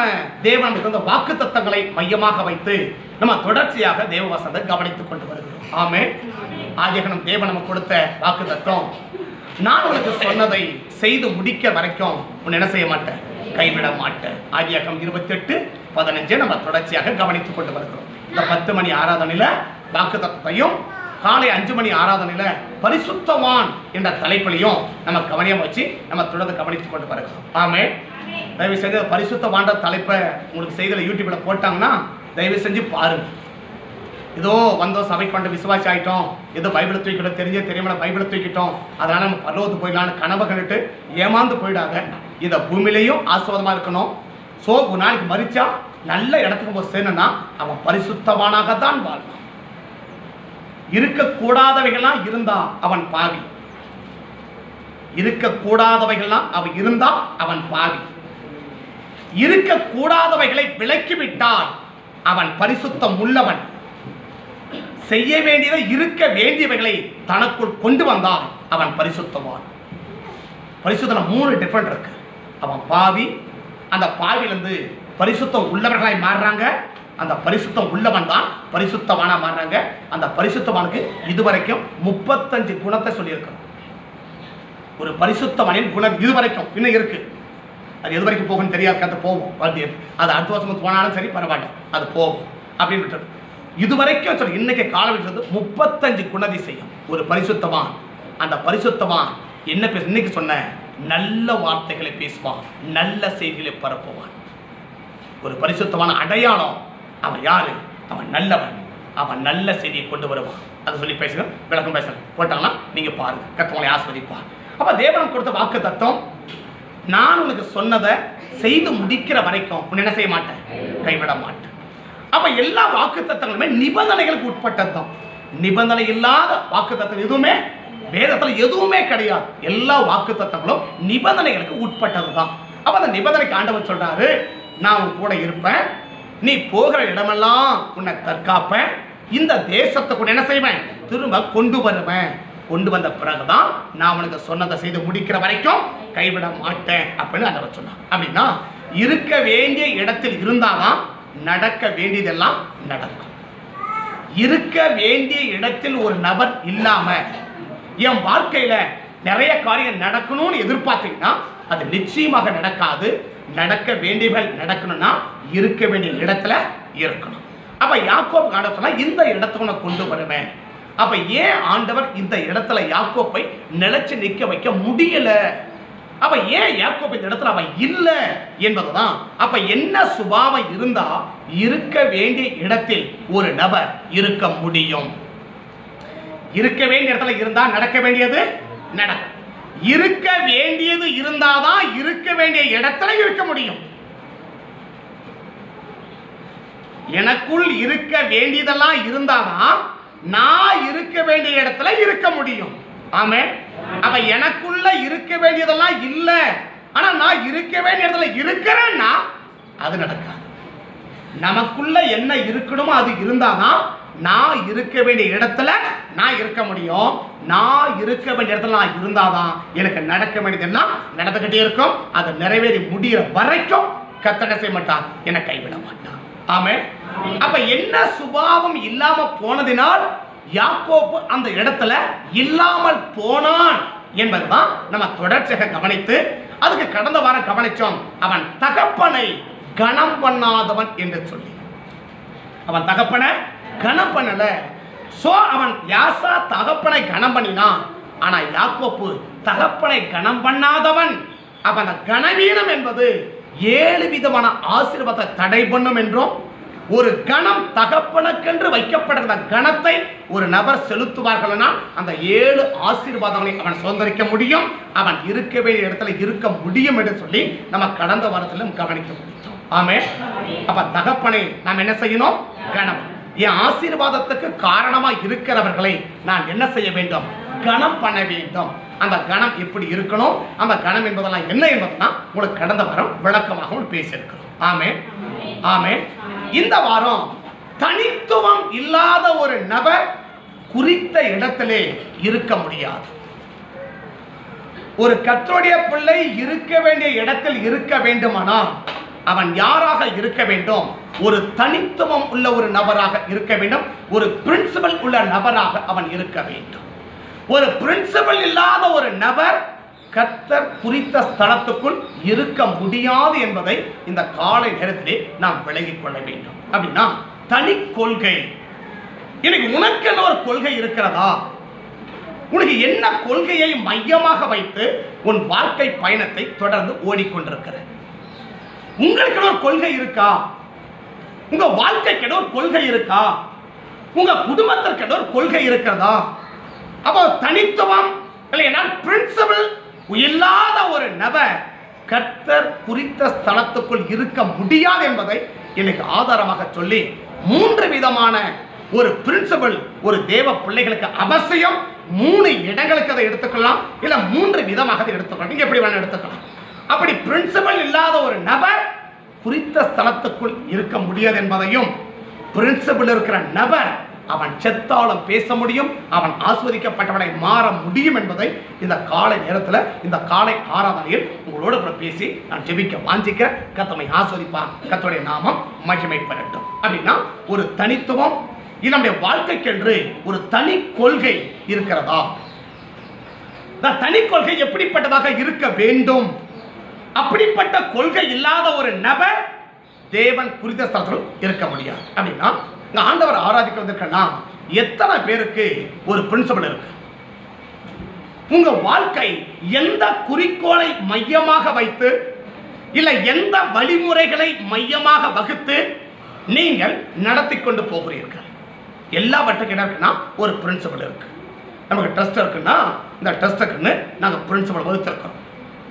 நம்ம தேவன் தந்த வாக்கு தத்தங்களை மையமாக வைத்து நம்ம தொடர்ச்சியாக தேவ வசனத்தை கவனித்துக் கொண்டு வருகிறோம். ஆமே ஆதியகனம் தேவன் நமக்கு கொடுத்த வாக்கு தத்தம் நான் உனக்கு சொன்னதை செய்து முடிக்க வரைக்கும் உன்னை என்ன செய்ய மாட்டேன்? கைவிட மாட்டேன். ஆதியாகம் இருபத்தெட்டு பதினஞ்சு நம்ம தொடர்ச்சியாக கவனித்துக் கொண்டு வருகிறோம். இந்த பத்து மணி ஆராதனையில வாக்கு தத்தத்தையும் காலை அஞ்சு மணி ஆராதனையில பரிசுத்தவான் என்ற தலைப்பிலையும் நம்ம கவனியம் வச்சு நம்ம தொடர்ந்து கவனித்துக் கொண்டு வருகிறோம். ஆமே தயவு செஞ்சு பரிசுத்தவான்ற தலைப்பை உங்களுக்கு செய்தியில் யூடியூப்ல போட்டாங்கன்னா தயவு செஞ்சு பாருங்க. ஏதோ வந்தோம் சபைக்கு வந்து விசுவாசி ஆகிட்டோம் ஏதோ பைபிளை தூக்கிட்டோம் தெரிஞ்ச தெரியாமல பைபிளை தூக்கிட்டோம். அதனால நம்ம பருவத்து போயிடலான்னு கனவை கண்டுட்டு ஏமாந்து போயிடாத. இதை பூமியிலையும் ஆசிர்வாதமாக இருக்கணும். ஸோ ஒரு நாளைக்கு மறிச்சா நல்ல இடத்துக்கு போய் சேரணும்னா அவன் பரிசுத்தவானாக தான் வாழ்வான். இருக்கக்கூடாதவைகள்லாம் இருந்தா அவன் பாவி. இருக்கக்கூடாதவைகள்லாம் அவன் இருந்தா அவன் பாவி. இருக்கக்கூடாதவைகளை விலக்கிவிட்டால் அவன் பரிசுத்தம் உள்ளவன். செய்ய வேண்டியதை இருக்க வேண்டியவைகளை தனக்குள் கொண்டு வந்தால் அவன் பரிசுத்தவான். பரிசுத்தன மூணு டிஃபரெண்ட் இருக்கு. அவன் பாவி அந்த பாவிலிருந்து பரிசுத்தம் உள்ளவர்களாய் மாறுறாங்க. அந்த பரிசுத்தம் உள்ளவன் தான் பரிசுத்தவானா மாறுறாங்க. அந்த பரிசுத்தவானுக்கு இதுவரைக்கும் முப்பத்தஞ்சு குணத்தை சொல்லியிருக்கிறோம். ஒரு பரிசுத்தவனின் குணம் இது வரைக்கும் இன்னும் இருக்கு. அது எது வரைக்கும் போகும்னு தெரியாது அது போகும். அது அது அடுத்த வருஷம் போனாலும் சரி பரவாயில்ல. அது போகும். அப்படின்னு விட்டுரு இதுவரைக்கும் சொல்லி இன்னைக்கு காலம் வந்து முப்பத்தஞ்சு குணதிசையும். ஒரு பரிசுத்தவான். அந்த பரிசுத்தவான் என்ன பேச இன்னைக்கு சொன்ன நல்ல வார்த்தைகளை பேசுவான் நல்ல செய்திகளை பரப்புவான். ஒரு பரிசுத்தமான அடையாளம். அவன் யாரு? அவன் நல்லவன். அவன் நல்ல செய்தியை கொண்டு வருவான். அதை சொல்லி பேசுகிறேன் விளக்கம் பேசுகிறேன் போட்டாங்கன்னா நீங்கள் பாருங்க. கத்தவங்களை ஆஸ்வதிப்பான் அப்ப தேவன் கொடுத்த வாக்கு தத்துவம் நான் உனக்கு சொன்னதை செய்து முடிக்கிற வரைக்கும் உன்னை என்ன செய்ய மாட்டேன்? கைவிட மாட்டேன். அப்ப எல்லா வாக்கு தத்துவங்களுமே நிபந்தனைகளுக்கு உட்பட்டது தான் நிபந்தனை இல்லாத வாக்கு தத்துவம் எதுவுமே வேதத்துல எதுவுமே கிடையாது. எல்லா வாக்கு தத்துவங்களும் நிபந்தனைகளுக்கு உட்பட்டது தான் அப்ப அந்த நிபந்தனைக்கு ஆண்டவர் சொல்றாரு நான் உன் கூட இருப்பேன். நீ போகிற இடமெல்லாம் உன்னை தற்காப்பேன். இந்த தேசத்துக்கு என்ன செய்வேன்? திரும்ப கொண்டு வருவேன். கொண்டு வந்த பிறகுதான் நான் உனக்கு சொன்னதை செய்து முடிக்கிற வரைக்கும் கைவிட மாட்டேன் அப்படின்னு ஆண்டவர் சொன்னான் அப்படின்னா இருக்க வேண்டிய இடத்தில் இருந்தாதான் நடக்க வேண்டியதெல்லாம் நடக்கும். இருக்க வேண்டிய இடத்தில் ஒரு நபர் இல்லாம என் வாழ்க்கையில நிறைய காரியம் நடக்கணும்னு எதிர்பார்த்தீங்கன்னா அது நிச்சயமாக நடக்காது. நடக்க வேண்டியவர்கள் நடக்கணும்னா இருக்க வேண்டிய இடத்துல இருக்கணும். அப்ப யாக்கோப் காண்ட சொன்னா இந்த இடத்துக்கு நான் கொண்டு வருவேன். அப்ப ஏன் ஆண்டவர் இந்த இடத்துல யாக்கோப்பை நிலைச்சு நிக்க வைக்க முடியல? அப்ப ஏன் யாக்கோப் இந்த இடத்துல அவன் இல்ல என்பதுதான். அப்ப என்ன சுபாவம் இருந்தா இருக்க வேண்டிய இடத்தில் ஒரு நபர் இருக்க முடியும். இருக்க வேண்டிய இடத்துல இருந்தா நடக்க வேண்டியது நடக்கும். இருக்க வேண்டியது இருந்தாதான் இருக்க வேண்டிய இடத்துல இருக்க முடியும். எனக்குள் இருக்க வேண்டியதெல்லாம் இருந்தாதான் நான் இருக்க வேண்டிய இடத்துல இருக்க முடியும். ஆமே அப்ப எனக்குள்ள இருக்க வேண்டியதெல்லாம் இல்ல. ஆனா நான் இருக்க வேண்டிய இடத்துல இருக்கிறேன்னா அது நடக்காது. நமக்குள்ள என்ன இருக்கணுமோ அது இருந்தாதான் நான் இருக்க வேண்டிய இடத்துல நான் இருக்க முடியும். நான் இருக்க வேண்டிய இடத்துல நான் இருந்தாதான் எனக்கு நடக்க வேண்டியதெல்லாம் நடந்துகிட்டே இருக்கும். அது நிறைவேறி முடிகிற வரைக்கும் கத்தடை செய்ய மாட்டான் என்னை கைவிட மாட்டான் ஆமே அப்ப என்ன சுபாவம் இல்லாம போனதினால் யாக்கோப்பு அந்த இடத்துல இல்லாமல் போனான் என்பதுதான் நம்ம தொடர்ச்சியாக கவனித்து அதுக்கு கடந்த வாரம் கவனிச்சோம். அவன் தகப்பனை கணம் பண்ணாதவன் என்று சொல்லி. அவன் தகப்பனை கணம் பண்ணல. சோ அவன் யாசா தகப்பனை கணம் பண்ணினான். ஆனா யாக்கோப்பு தகப்பனை கணம் பண்ணாதவன். அப்ப அந்த கனவீனம் என்பது ஏழு விதமான ஆசீர்வாதத்தை தடை பண்ணும் என்றும் ஒரு கணம் தகப்பனுக்கென்று வைக்கப்படுகிற கணத்தை ஒரு நபர் செலுத்துவார்கள்னா அந்த ஏழு ஆசீர்வாதங்களை அவன் சுதந்திரிக்க முடியும் அவன் இருக்க வேண்டிய இடத்துல இருக்க முடியும் என்று சொல்லி நம்ம கடந்த வாரத்திலும் கவனிக்க முடியும் ஆமே அப்ப தகப்பனை நாம் என்ன செய்யணும்? கணம். என் ஆசீர்வாதத்துக்கு காரணமா இருக்கிறவர்களை நான் என்ன செய்ய வேண்டும்? கணம் பண்ண வேண்டும். அந்த கணம் எப்படி இருக்கணும்? அந்த கணம் என்பதெல்லாம் என்ன என்பதெல்லாம் உங்களுக்கு கடந்த வாரம் விளக்கமாக பேசியிருக்கிறோம். ஆமே ஆமே இந்த வாரம் தனித்துவம் இல்லாத ஒரு நபர் குறித்த இடத்திலே இருக்க முடியாது. ஒரு கத்தருடைய பிள்ளை இருக்க வேண்டிய இடத்தில் இருக்க வேண்டுமானால் அவன் யாராக இருக்க வேண்டும்? ஒரு தனித்துவம் உள்ள ஒரு நபராக இருக்க வேண்டும். ஒரு பிரின்சிபல் உள்ள நபராக அவன் இருக்க வேண்டும். ஒரு பிரின்சிபல் இல்லாத ஒரு நபர் கத்தர் குறித்த ஸ்தலத்துக்குள் இருக்க முடியாது என்பதை இந்த காலை நேரத்திலே நாம் விலகிக் கொள்ள வேண்டும். அப்படின்னா தனி கொள்கை. இன்னைக்கு உனக்கென்ன ஒரு கொள்கை இருக்கிறதா? உனக்கு என்ன கொள்கையை மையமாக வைத்து உன் வாழ்க்கை பயணத்தை தொடர்ந்து ஓடிக்கொண்டிருக்கிற உங்களுக்கு ஒரு கொள்கை இருக்கா? உங்க வாழ்க்கைக்கு ஒரு கொள்கை இருக்கா? உங்க குடும்பத்திற்கு ஒரு கொள்கை இருக்கிறதா? அப்போ தனித்துவம் இல்லைன்னா பிரின்சிபல் இல்லாத ஒரு நபர் கர்த்தர் குறித்த ஸ்தலத்துக்குள் இருக்க முடியாது என்பதை எனக்கு ஆதாரமாக சொல்லி மூன்று விதமான ஒரு பிரின்சிபல் ஒரு தேவ பிள்ளைகளுக்கு அவசியம். மூணு இடங்களுக்கு அதை எடுத்துக்கலாம். இல்ல மூன்று விதமாக அதை எடுத்துக்கலாம். நீங்க எப்படி வேணா எடுத்துக்கலாம். அப்படி பிரின்சிபல் இல்லாத ஒரு நபர் குறித்த ஸ்தலத்துக்குள் இருக்க முடியாது என்பதையும் பிரின்சிபல் இருக்கிற நபர் அவன் செத்தாலும் பேச முடியும் அவன் ஆஸ்வதிக்கப்பட்டவனை மாற முடியும் என்பதை இந்த காலை நேரத்தில் இந்த காலை ஆராதனையில் உங்களோட கூட பேசி நான் ஜெபிக்க வாஞ்சிக்க கத்தமை ஆஸ்வதிப்பான் கத்தோடைய நாமம் மகிமைப்படட்டும். அப்படின்னா ஒரு தனித்துவம் இது நம்முடைய வாழ்க்கைக்கென்று ஒரு தனி கொள்கை இருக்கிறதா? இந்த தனி கொள்கை எப்படிப்பட்டதாக இருக்க வேண்டும்? அப்படிப்பட்ட கொள்கை இல்லாத ஒரு நபர் தேவன் குறித்த ஸ்தலத்தில் இருக்க முடியாது. அப்படின்னா இந்த ஆண்டவர் ஆராதிக்கிறதுக்குன்னா எத்தனை பேருக்கு ஒரு பிரின்சிபல் இருக்கு? உங்க வாழ்க்கை எந்த குறிக்கோளை மையமாக வைத்து இல்லை எந்த வழிமுறைகளை மையமாக வகுத்து நீங்கள் நடத்தி கொண்டு போகிறீர்கள்? எல்லாவற்றுக்கும் என்ன இருக்குன்னா ஒரு பிரின்சிபல் இருக்கு. நமக்கு ட்ரஸ்ட் இருக்குன்னா இந்த ட்ரஸ்ட்டுக்குன்னு நாங்கள் பிரின்சிபல் வகுத்திருக்கோம்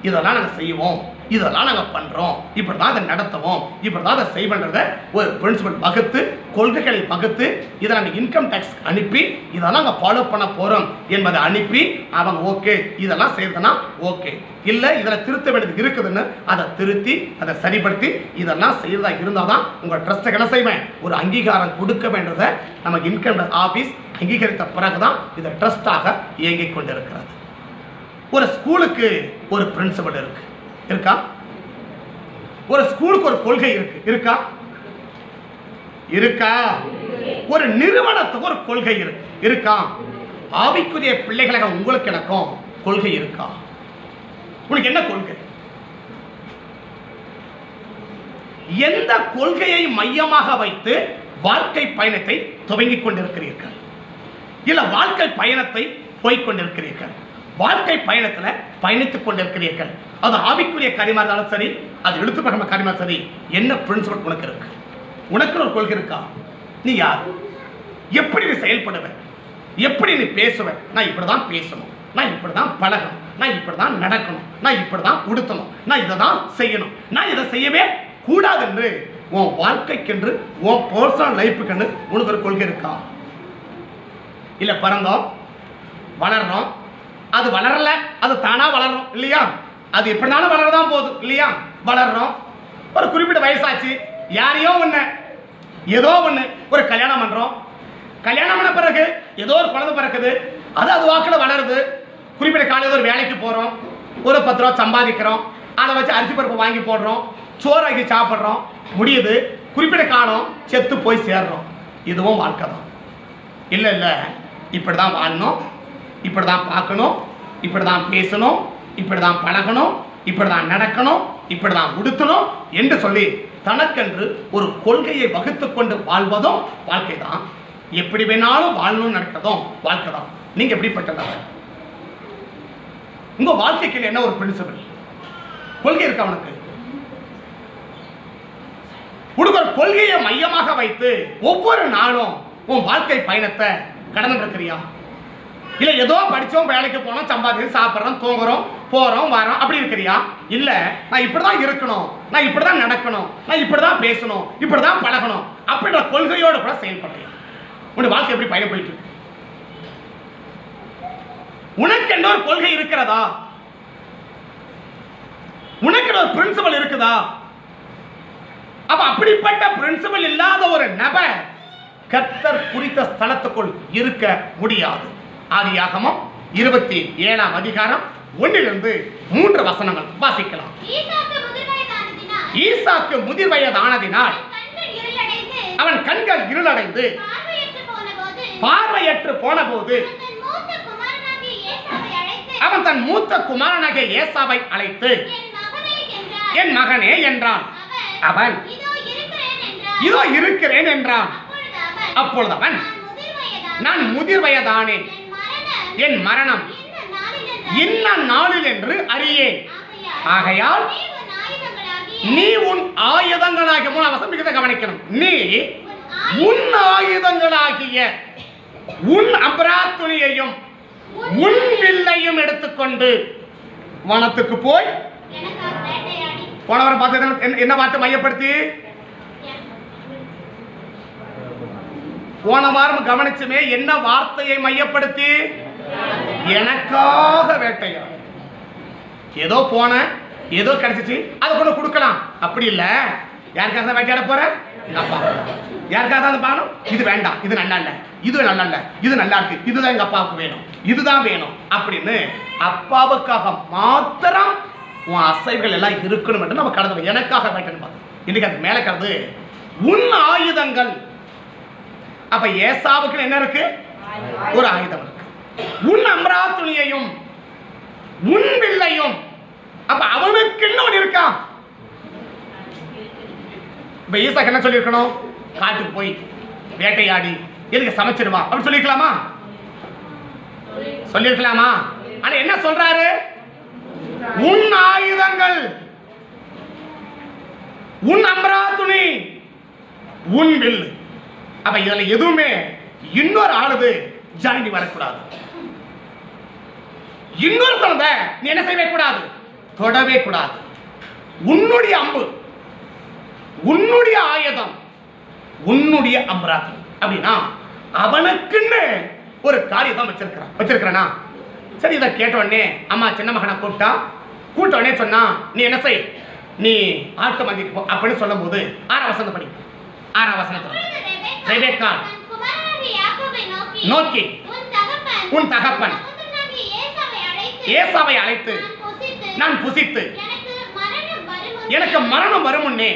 இதெல்லாம் நாங்கள் செய்வோம். இதெல்லாம் நாங்கள் பண்ணுறோம் இப்படி தான் அதை நடத்துவோம். இப்படி தான் அதை செய்வன்றத ஒரு பிரின்சிபல் வகுத்து கொள்கைகளை வகுத்து இதை நாங்கள் இன்கம் டேக்ஸ் அனுப்பி இதெல்லாம் நாங்கள் ஃபாலோ பண்ண போகிறோம் என்பதை அனுப்பி அவங்க ஓகே இதெல்லாம் செய்யறதுனா ஓகே இல்லை இதில் திருத்த வேண்டியது இருக்குதுன்னு அதை திருத்தி அதை சரிப்படுத்தி இதெல்லாம் செய்யறதா இருந்தால் தான் உங்கள் ட்ரஸ்ட்டுக்கு என்ன செய்வேன்? ஒரு அங்கீகாரம் கொடுக்க வேண்டியதை நமக்கு இன்கம் ஆஃபீஸ் அங்கீகரித்த பிறகு தான் இதை ட்ரஸ்டாக இயங்கிக் கொண்டிருக்கிறது. ஒரு ஸ்கூலுக்கு ஒரு பிரின்சிபல் இருக்குது இருக்கா? ஒரு ஸ்கூலுக்கு ஒரு கொள்கை இருக்கு. இருக்கா? இருக்கா? ஒரு நிறுவனத்துக்கு ஒரு கொள்கை இருக்கு இருக்கா? ஆவிக்குரிய பிள்ளைகளாக உங்களுக்கு எனக்கும் கொள்கை இருக்கா? உனக்கு என்ன கொள்கை? எந்த கொள்கையை மையமாக வைத்து வாழ்க்கை பயணத்தை துவங்கிக் கொண்டிருக்கிறீர்கள்? இல்ல வாழ்க்கை பயணத்தை போய்க் கொண்டிருக்கிறீர்கள்? வாழ்க்கை பயணத்துல பயணித்துக் கொண்டிருக்கிறீர்கள்? அது ஆவிக்குரிய காரியமாக இருந்தாலும் சரி அது எழுத்துப்பகம காரியமாக சரி என்ன பிரின்சிபல் உனக்கு இருக்கு? உனக்கு ஒரு கொள்கை இருக்கா? நீ யார்? எப்படி நீ செயல்படுவ? எப்படி நீ பேசுவ? நான் இப்படிதான் பேசணும். நான் இப்படி தான் பழகணும். நான் இப்படி தான் நடக்கணும். நான் இப்படி தான் உடுத்தணும். நான் இதை தான் செய்யணும். நான் இதை செய்யவே கூடாது என்று உன் வாழ்க்கைக்கென்று உன் பர்சனல் லைஃபுக்கென்று உனக்கு ஒரு கொள்கை இருக்கா? இல்லை பிறந்தோம் வளர்றோம். அது வளரல அது தானா வளரும் இல்லையா? அது எப்படினாலும் வளரதான் போதும் இல்லையா? வளர்றோம். ஒரு குறிப்பிட்ட வயசாச்சு. யாரையோ ஒண்ணு ஏதோ ஒண்ணு ஒரு கல்யாணம் பண்றோம். கல்யாணம் பண்ண பிறகு ஏதோ ஒரு குழந்தை பிறக்குது. அது அது வாக்கில் வளருது. குறிப்பிட்ட காலையில் ஒரு வேலைக்கு போகிறோம் ஒரு பத்து ரூபா சம்பாதிக்கிறோம். அதை வச்சு அரிசி பருப்பு வாங்கி போடுறோம். சோறாக்கி சாப்பிட்றோம். முடியுது. குறிப்பிட்ட காலம் செத்து போய் சேர்றோம். இதுவும் வாழ்க்கை தான். இல்லை இல்லை. இப்படி தான் வாழணும். இப்படி தான் பார்க்கணும். இப்படி தான் பேசணும். இப்படி தான் பழகணும் இப்படி தான் நடக்கணும் இப்படி தான் உடுத்தணும் என்று சொல்லி தனக்கென்று ஒரு கொள்கையை வகுத்துக் கொண்டு வாழ்வதும் வாழ்க்கை தான் எப்படி வேணாலும் வாழணும்னு நடக்கிறதும் வாழ்க்கை தான் நீங்க எப்படிப்பட்டவர் உங்க வாழ்க்கைக்கு என்ன ஒரு பிரின்சிபல் கொள்கை இருக்கா உனக்கு? உடுவர் கொள்கையை மையமாக வைத்து ஒவ்வொரு நாளும் உன் வாழ்க்கை பயணத்தை கடந்து இருக்கிறியா? இல்லை ஏதோ படிச்சோம் வேலைக்கு போனோம் சம்பாதிச்சு சாப்பிட்றோம் தூங்குறோம் போறோம் வரோம். அப்படி இருக்கிறியா? இல்ல. நான் இப்படிதான் இருக்கணும். நான் இப்படிதான் நடக்கணும். நான் இப்படிதான் பேசணும். இப்படிதான் பழகணும். அப்படின்ற கொள்கையோடு கூட செயல்படுறேன். உன்னுடைய வாழ்க்கை எப்படி பயணம் போயிட்டு இருக்கு? உனக்கு என்ன ஒரு கொள்கை இருக்கிறதா? உனக்கு ஒரு பிரின்சிபல் இருக்குதா? அப்ப அப்படிப்பட்ட பிரின்சிபல் இல்லாத ஒரு நபர் கத்தர் குறித்த ஸ்தலத்துக்குள் இருக்க முடியாது. ஆதியாகமும் இருபத்தி ஏழாம் அதிகாரம் ஒன்றிலிருந்து மூன்று வசனங்கள் வாசிக்கலாம். ஈசாக்கு முதிர் வயதானதினால் அவன் கண்கள் இருளடைந்து பார்வையற்று ஏசாவை அழைத்து அவன் தன் மூத்த குமாரனாகிய ஏசாவை அழைத்து என் மகனே என்றான். அவன், இதோ இருக்கிறேன் என்றான். அப்பொழுது அவன் நான் முதிர் வயதானேன். என் மரணம் என் மரணம் இந்த நாளில் இன்ன நாளில் என்று அறியேன். ஆகையால் நீ உன் ஆயுதங்களாகிய நீ உன் கவனிக்கணும். நீ உன் ஆயுதங்களாகிய உன் அபராத்துணியையும் உன் வில்லையும் எடுத்துக்கொண்டு வனத்துக்கு போய் போனவரை பார்த்து என்ன- என்ன பார்த்து மையப்படுத்தி? போன வாரம் கவனிச்சுமே என்ன வார்த்தையை மையப்படுத்தி? எனக்காக வேட்டையாடு ஏதோ போன ஏதோ கிடைச்சிச்சு அதை கொண்டு கொடுக்கலாம். அப்படி இல்ல. யாருக்காக தான் வேட்டையாட போற? எங்க அப்பா. யாருக்காக தான் பானம்? இது வேண்டாம். இது நல்லா இல்லை. இது நல்லா இல்லை. இது நல்லா இருக்கு. இதுதான் எங்க அப்பாவுக்கு வேணும். இதுதான் வேணும். அப்படின்னு அப்பாவுக்காக மாத்திரம் உன் அசைவுகள் எல்லாம் இருக்கணும் என்று நம்ம கடந்து எனக்காக வேட்டைன்னு பார்த்தோம். இன்னைக்கு அது மேல கடந்து உன் ஆயுதங்கள். அப்ப ஏசாவுக்கு என்ன இருக்கு? ஒரு ஆயுதம் இருக்கு. உன் அம்ரா துணியையும் உன் வில்லையும் அப்ப அவனுக்கு ஒன்று இருக்கா? இப்ப ஈசாக்கு என்ன சொல்லியிருக்கணும்? காட்டுக்கு போய் வேட்டையாடி எதுக்கு சமைச்சிருவா அப்படின்னு சொல்லிருக்கலாமா சொல்லிருக்கலாமா ஆனா என்ன சொல்றாரு? உன் ஆயுதங்கள் உன் அம்ரா துணி உன் வில் அப்ப இதுல எதுவுமே இன்னொரு ஆளுது ஜாயினி வரக்கூடாது. இன்னொரு குழந்தை நீ என்ன செய்யவே கூடாது தொடவே கூடாது. உன்னுடைய அம்பு உன்னுடைய ஆயுதம் உன்னுடைய அம்பராத்தி அப்படின்னா அவனுக்குன்னு ஒரு காரியத்தை வச்சிருக்கிறான். வச்சிருக்கிறனா? சரி இதை கேட்ட உடனே அம்மா சின்ன மகனை கூப்பிட்டா கூட்ட உடனே சொன்னா நீ என்ன செய்? நீ ஆட்டு மந்திக்கு போ. அப்படின்னு சொல்லும்போது ஆறாம் வசனம் படி ஆறாம் வசனத்துல ரெபெக்கா நோக்கி உன் தகப்பன் ஏசாவை அழைத்து நான் புசித்து எனக்கு மரணம் வரும் எனக்கு மரணம் வரும் முன்னே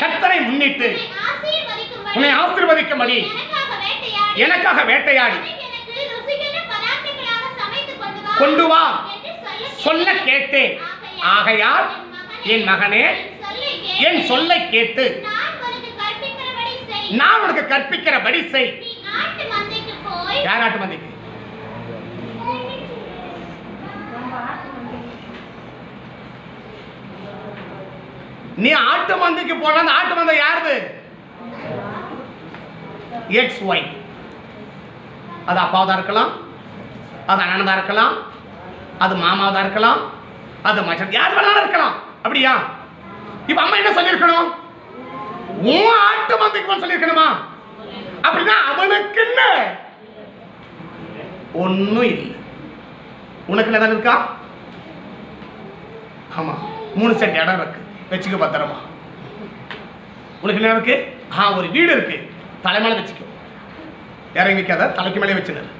கர்த்தரை முன்னிட்டு உன்னை ஆசீர்வதிக்கும்படி எனக்காக வேட்டையாடி கொண்டு வா சொல்ல கேட்டேன். ஆகையால் என் மகனே என் சொல்லை கேட்டு நான் உனக்கு கற்பிக்கிறபடி செய். ஆட்டு மந்தைக்கு போய் யார் ஆட்டு மந்திக்கு நீ ஆட்டு மந்தைக்கு போன அந்த ஆட்டு மந்தை யாருது? எக்ஸ் ஒய் அது அப்பாவதா இருக்கலாம் அது அண்ணனதா இருக்கலாம் அது மாமாவதா இருக்கலாம் அது மச்சன் யார் வேணாலும் இருக்கலாம். அப்படியா? இப்ப அம்மா என்ன சொல்லியிருக்கணும்? உன் ஆட்டு மந்தைக்கு போன்னு சொல்லியிருக்கணுமா? அப்படின்னா அவனுக்கு என்ன ஒன்றும் இல்லை. உனக்கு என்ன இருக்கா? ஆமா மூணு செட் இடம் இருக்கு. வச்சுக்க பத்திரமா. உனக்கு என்ன இருக்கு? ஆ ஒரு வீடு இருக்கு. தலைமையில வச்சுக்கோ. இறங்கி வைக்காத தலைக்கு மேலே வச்சுனர்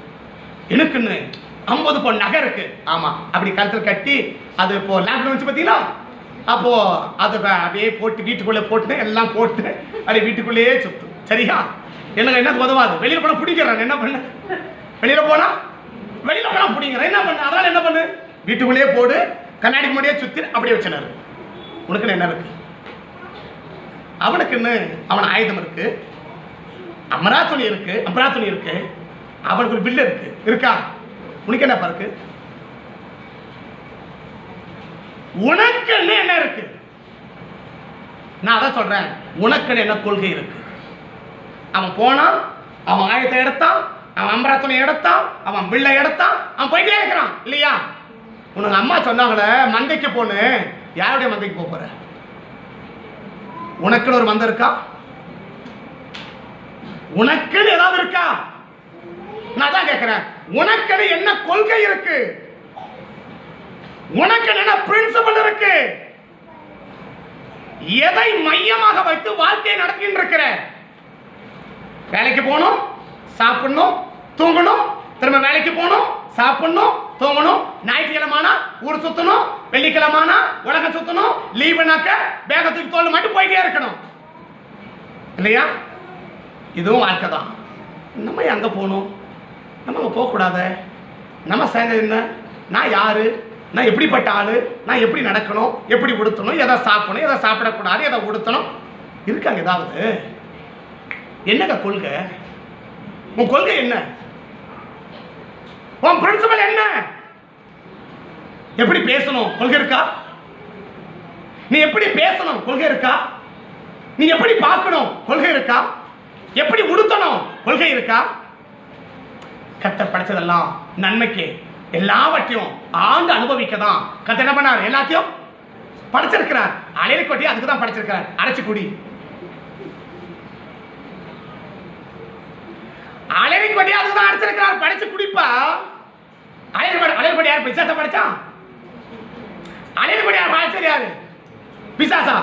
எனக்குன்னு ஐம்பது பொன் நகை இருக்கு. ஆமா. அப்படி கழுத்தில் கட்டி அது இப்போ லேப்ல வச்சு பார்த்தீங்களா? அப்போ அது அப்படியே போட்டு வீட்டுக்குள்ளே போட்டு எல்லாம் போட்டு அப்படியே வீட்டுக்குள்ளேயே சுத்தும் சரியா? எனக்கு என்ன உதவாது? வெளியில் போனால் பிடிக்கிறான் என்ன பண்ண? வெளியில போனா? வெளியில போனால் பிடிக்கிறேன் என்ன பண்ண? அதனால என்ன பண்ணு? வீட்டுக்குள்ளேயே போடு. கண்ணாடிக்கு முன்னாடியே சுற்றி அப்படியே வச்சுனாரு உனக்குன்னு என்ன இருக்கு? அவனுக்குன்னு அவன் ஆயுதம் இருக்கு. அமராத்துணி இருக்கு அமராத்துணி இருக்கு. அவனுக்கு ஒரு பில்லு இருக்கு. இருக்கா? உனக்கு என்னப்பா இருக்கு? உனக்குன்னு என்ன இருக்கு? நான் அதான் சொல்றேன். உனக்குன்னு என்ன கொள்கை இருக்கு? அவன் போனான் அவன் ஆயத்தை எடுத்தான் அவன் அம்பராத்துணை எடுத்தான் அவன் பிள்ளை எடுத்தான் அவன் போயிட்டே இருக்கிறான். இல்லையா? உனக்கு அம்மா சொன்னாங்களே மந்தைக்கு போன்னு. யாருடைய மந்தைக்கு போக போற? உனக்குன்னு ஒரு மந்தை இருக்கா? உனக்குன்னு ஏதாவது இருக்கா? நான் தான் கேட்கிறேன் உனக்குன்னு என்ன கொள்கை இருக்கு? உனக்கு என்ன பிரின்சிபல் இருக்கு? எதை மையமாக வைத்து வாழ்க்கையை நடத்திட்டு இருக்கிற? வேலைக்கு போகணும் சாப்பிடணும் தூங்கணும் திரும்ப வேலைக்கு போகணும் சாப்பிடணும் தூங்கணும் ஞாயிற்றுக்கிழமானா ஊர் சுத்தணும் வெள்ளிக்கிழமானா உலகம் சுத்தணும் லீவுனாக்க வேகத்துக்கு தோல் மட்டும் போயிட்டே இருக்கணும். இல்லையா? இதுவும் வாழ்க்கை தான். நம்ம எங்கே போகணும். நம்ம அங்கே போகக்கூடாத. நம்ம சேர்ந்தது என்ன? நான் யாரு? நான் எப்படிப்பட்ட ஆள்? நான் எப்படி நடக்கணும்? எப்படி உடுத்தணும்? எதை சாப்பிடணும்? எதை சாப்பிடக்கூடாது? எதை உடுத்தணும்? இருக்காங்க ஏதாவது? என்னங்க கொள்கை? உன் கொள்கை என்ன? உன் பிரின்சிபல் என்ன? எப்படி பேசணும்? கொள்கை இருக்கா? நீ எப்படி பேசணும்? கொள்கை இருக்கா? நீ எப்படி பார்க்கணும்? கொள்கை இருக்கா? எப்படி உடுத்தணும்? கொள்கை இருக்கா? கத்தர் படைச்சதெல்லாம் நன்மைக்கு எல்லாவற்றையும் ஆண்டு அனுபவிக்க தான் கத்தர் என்ன பண்ணார்? எல்லாத்தையும் படைச்சிருக்கிறார். அலையில கொட்டி அதுக்கு தான் படைச்சிருக்கிறார். அரைச்சு குடி. அலைவி கொட்டி அதுக்கு தான் அடைச்சிருக்கிறார் படைச்சு குடிப்பா. அலைவி கொடி யார்? பிசாசா படைச்சான் அலைவி கொடி யார் படிச்சது யாரு? பிசாசா?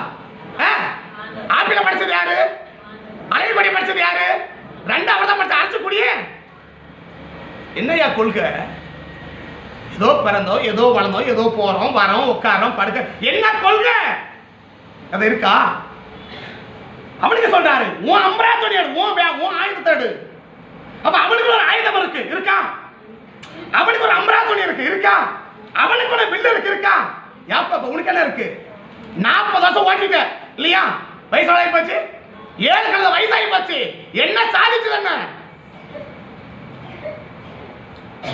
ஆப்பிள படிச்சது யாரு? கொடி படிச்சது யாரு? ரெண்டு அவர் தான் படிச்ச அரைச்சு குடியே. என்னய்யா கொள்கை? ஏதோ பிறந்தோம் ஏதோ வளர்ந்தோம் ஏதோ போறோம் வரோம் உட்காரோம் படுக்க என்ன கொள்கை? அது இருக்கா? அவனுக்கு சொல்றாரு உன் அம்பரா துணி எடு உன் உன் ஆயுதத்தை எடு. அப்ப அவனுக்கு ஒரு ஆயுதம் இருக்கு இருக்கா? அவனுக்கு ஒரு அம்பரா துணி இருக்கு இருக்கா? அவனுக்கு ஒரு வில்லு இருக்கு இருக்கா? யாப்பா இப்ப உனக்கு என்ன இருக்கு? நாற்பது வருஷம் ஓட்டிட்ட இல்லையா? வயசாகி போச்சு? ஏழு கலந்த வயசாகி போச்சு. என்ன சாதிச்சது என்ன?